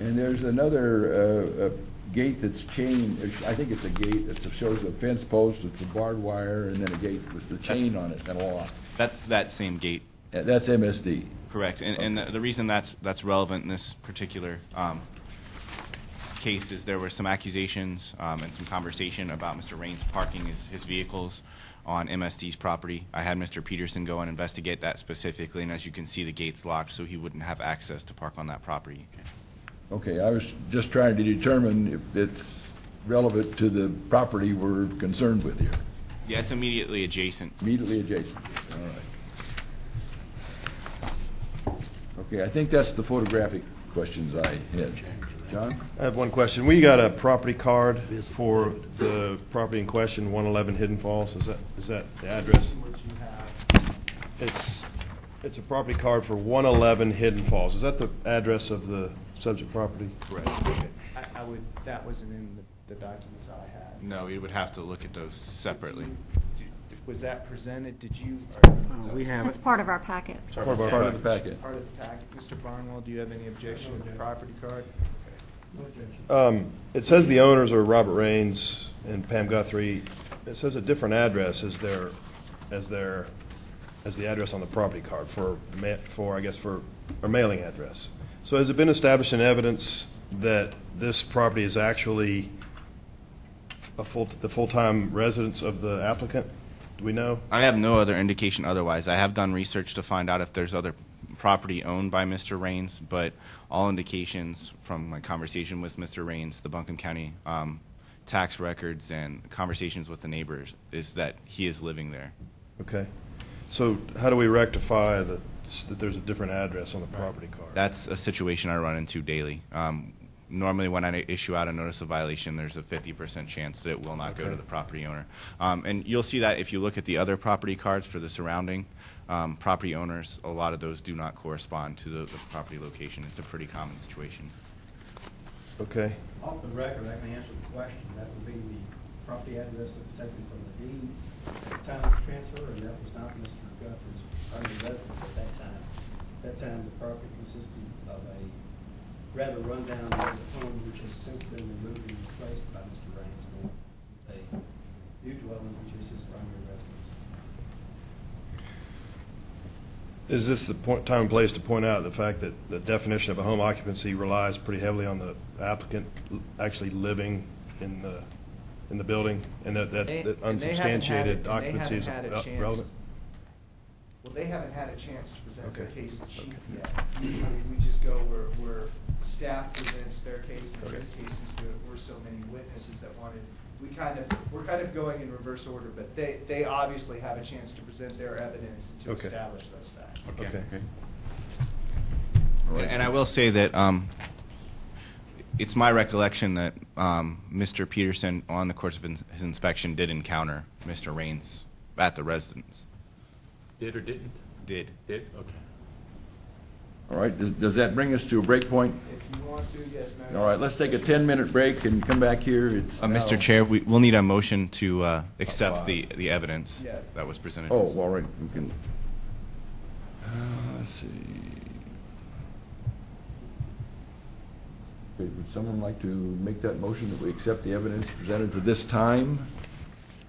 And there's another uh, uh, gate that's chained, I think it's a gate that shows a fence post with the barbed wire and then a gate with the chain on it and a lock. That's that same gate. Uh, That's MSD. Correct, and, and the- the reason that's, that's relevant in this particular um, case is there were some accusations um, and some conversation about Mr. Raines parking his, his vehicles on MSD's property. I had Mr. Peterson go and investigate that specifically, and as you can see, the gate's locked, so he wouldn't have access to park on that property. Okay, I was just trying to determine if it's relevant to the property we're concerned with here. Yeah, it's immediately adjacent. Immediately adjacent, all right. Okay, I think that's the photographic questions I had. John? I have one question. We got a property card for the property in question, 111 Hidden Falls. Is that, is that the address? What you have, It's, it's a property card for 111 Hidden Falls. Is that the address of the subject property? Correct. I, I would, that wasn't in the, the documents I had. No, you would have to look at those separately. Was that presented, did you? Uh, we have That's part of our packet. Part of our Part of the packet. Part of the packet. Mr. Barnwell, do you have any objection to the property card? Um, It says the owners are Robert Raines and Pam Gutherie. It says a different address as their, as their, as the address on the property card for, for, I guess, for a mailing address. So has it been established in evidence that this property is actually a full, the full-time residence of the applicant? Do we know? I have no other indication otherwise. I have done research to find out if there's other property owned by Mr. Raines, but all indications from my conversation with Mr. Raines, the Buncombe County um, tax records, and conversations with the neighbors is that he is living there. Okay. So how do we rectify that, that there's a different address on the property card? That's a situation I run into daily. Um, normally, when I issue out a notice of violation, there's a 50% chance that it will not go to the property owner. Um, and you'll see that if you look at the other property cards for the surrounding um, property owners, a lot of those do not correspond to the, the property location. It's a pretty common situation. Okay. Off the record, I can answer the question. That would be the property address that was taken from the deed at the time of the transfer, and that was not Mr. Gutherie's primary residence at that time. At that time, the property consisted of a rather rundown old home, which has since been removed and replaced by Mr. Raines a new dwelling, which is his primary residence. Is this the point, time and place to point out the fact that the definition of a home occupancy relies pretty heavily on the applicant actually living in the, in the building? And that, that They- that and they haven't had unsubstantiated it- and they occupancy is haven't had a chance- relevant? Well, they haven't had a chance to present their Okay. case in chief yet. Usually, we just go where, where staff presents their case, in Okay. this case, since there were so many witnesses that wanted, we kind of, we're kind of going in reverse order, but they, they obviously have a chance to present their evidence and to Okay. establish those facts. Okay. All right. And I will say that um, it's my recollection that um, Mr. Peterson, on the course of ins- his inspection, did encounter Mr. Raines at the residence. Did or didn't? Did. Did, okay. All right, does, does that bring us to a break point? If you want to, yes, ma'am. All right, let's take a 10-minute break and come back here. It's Uh, now- Mr. Chair, we, we'll need a motion to uh, accept the, the evidence Yeah. that was presented. Oh, all right, we can, Ah, let's see. Okay, would someone like to make that motion that we accept the evidence presented to this time?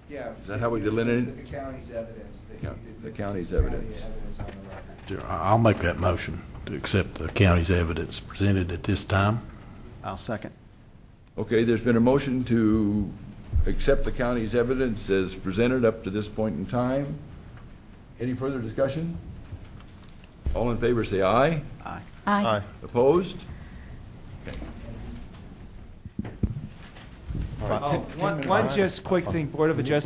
Yeah. Is that how we delineate it? The county's evidence. that you Coun- did- the county's county evidence. evidence on the record. Sure, I- I'll make that motion to accept the county's evidence presented at this time. I'll second. Okay, there's been a motion to accept the county's evidence as presented up to this point in time. Any further discussion? All in favor, say aye. Aye. Aye. Opposed? Oh, one, one just quick thing, Board of Adjustment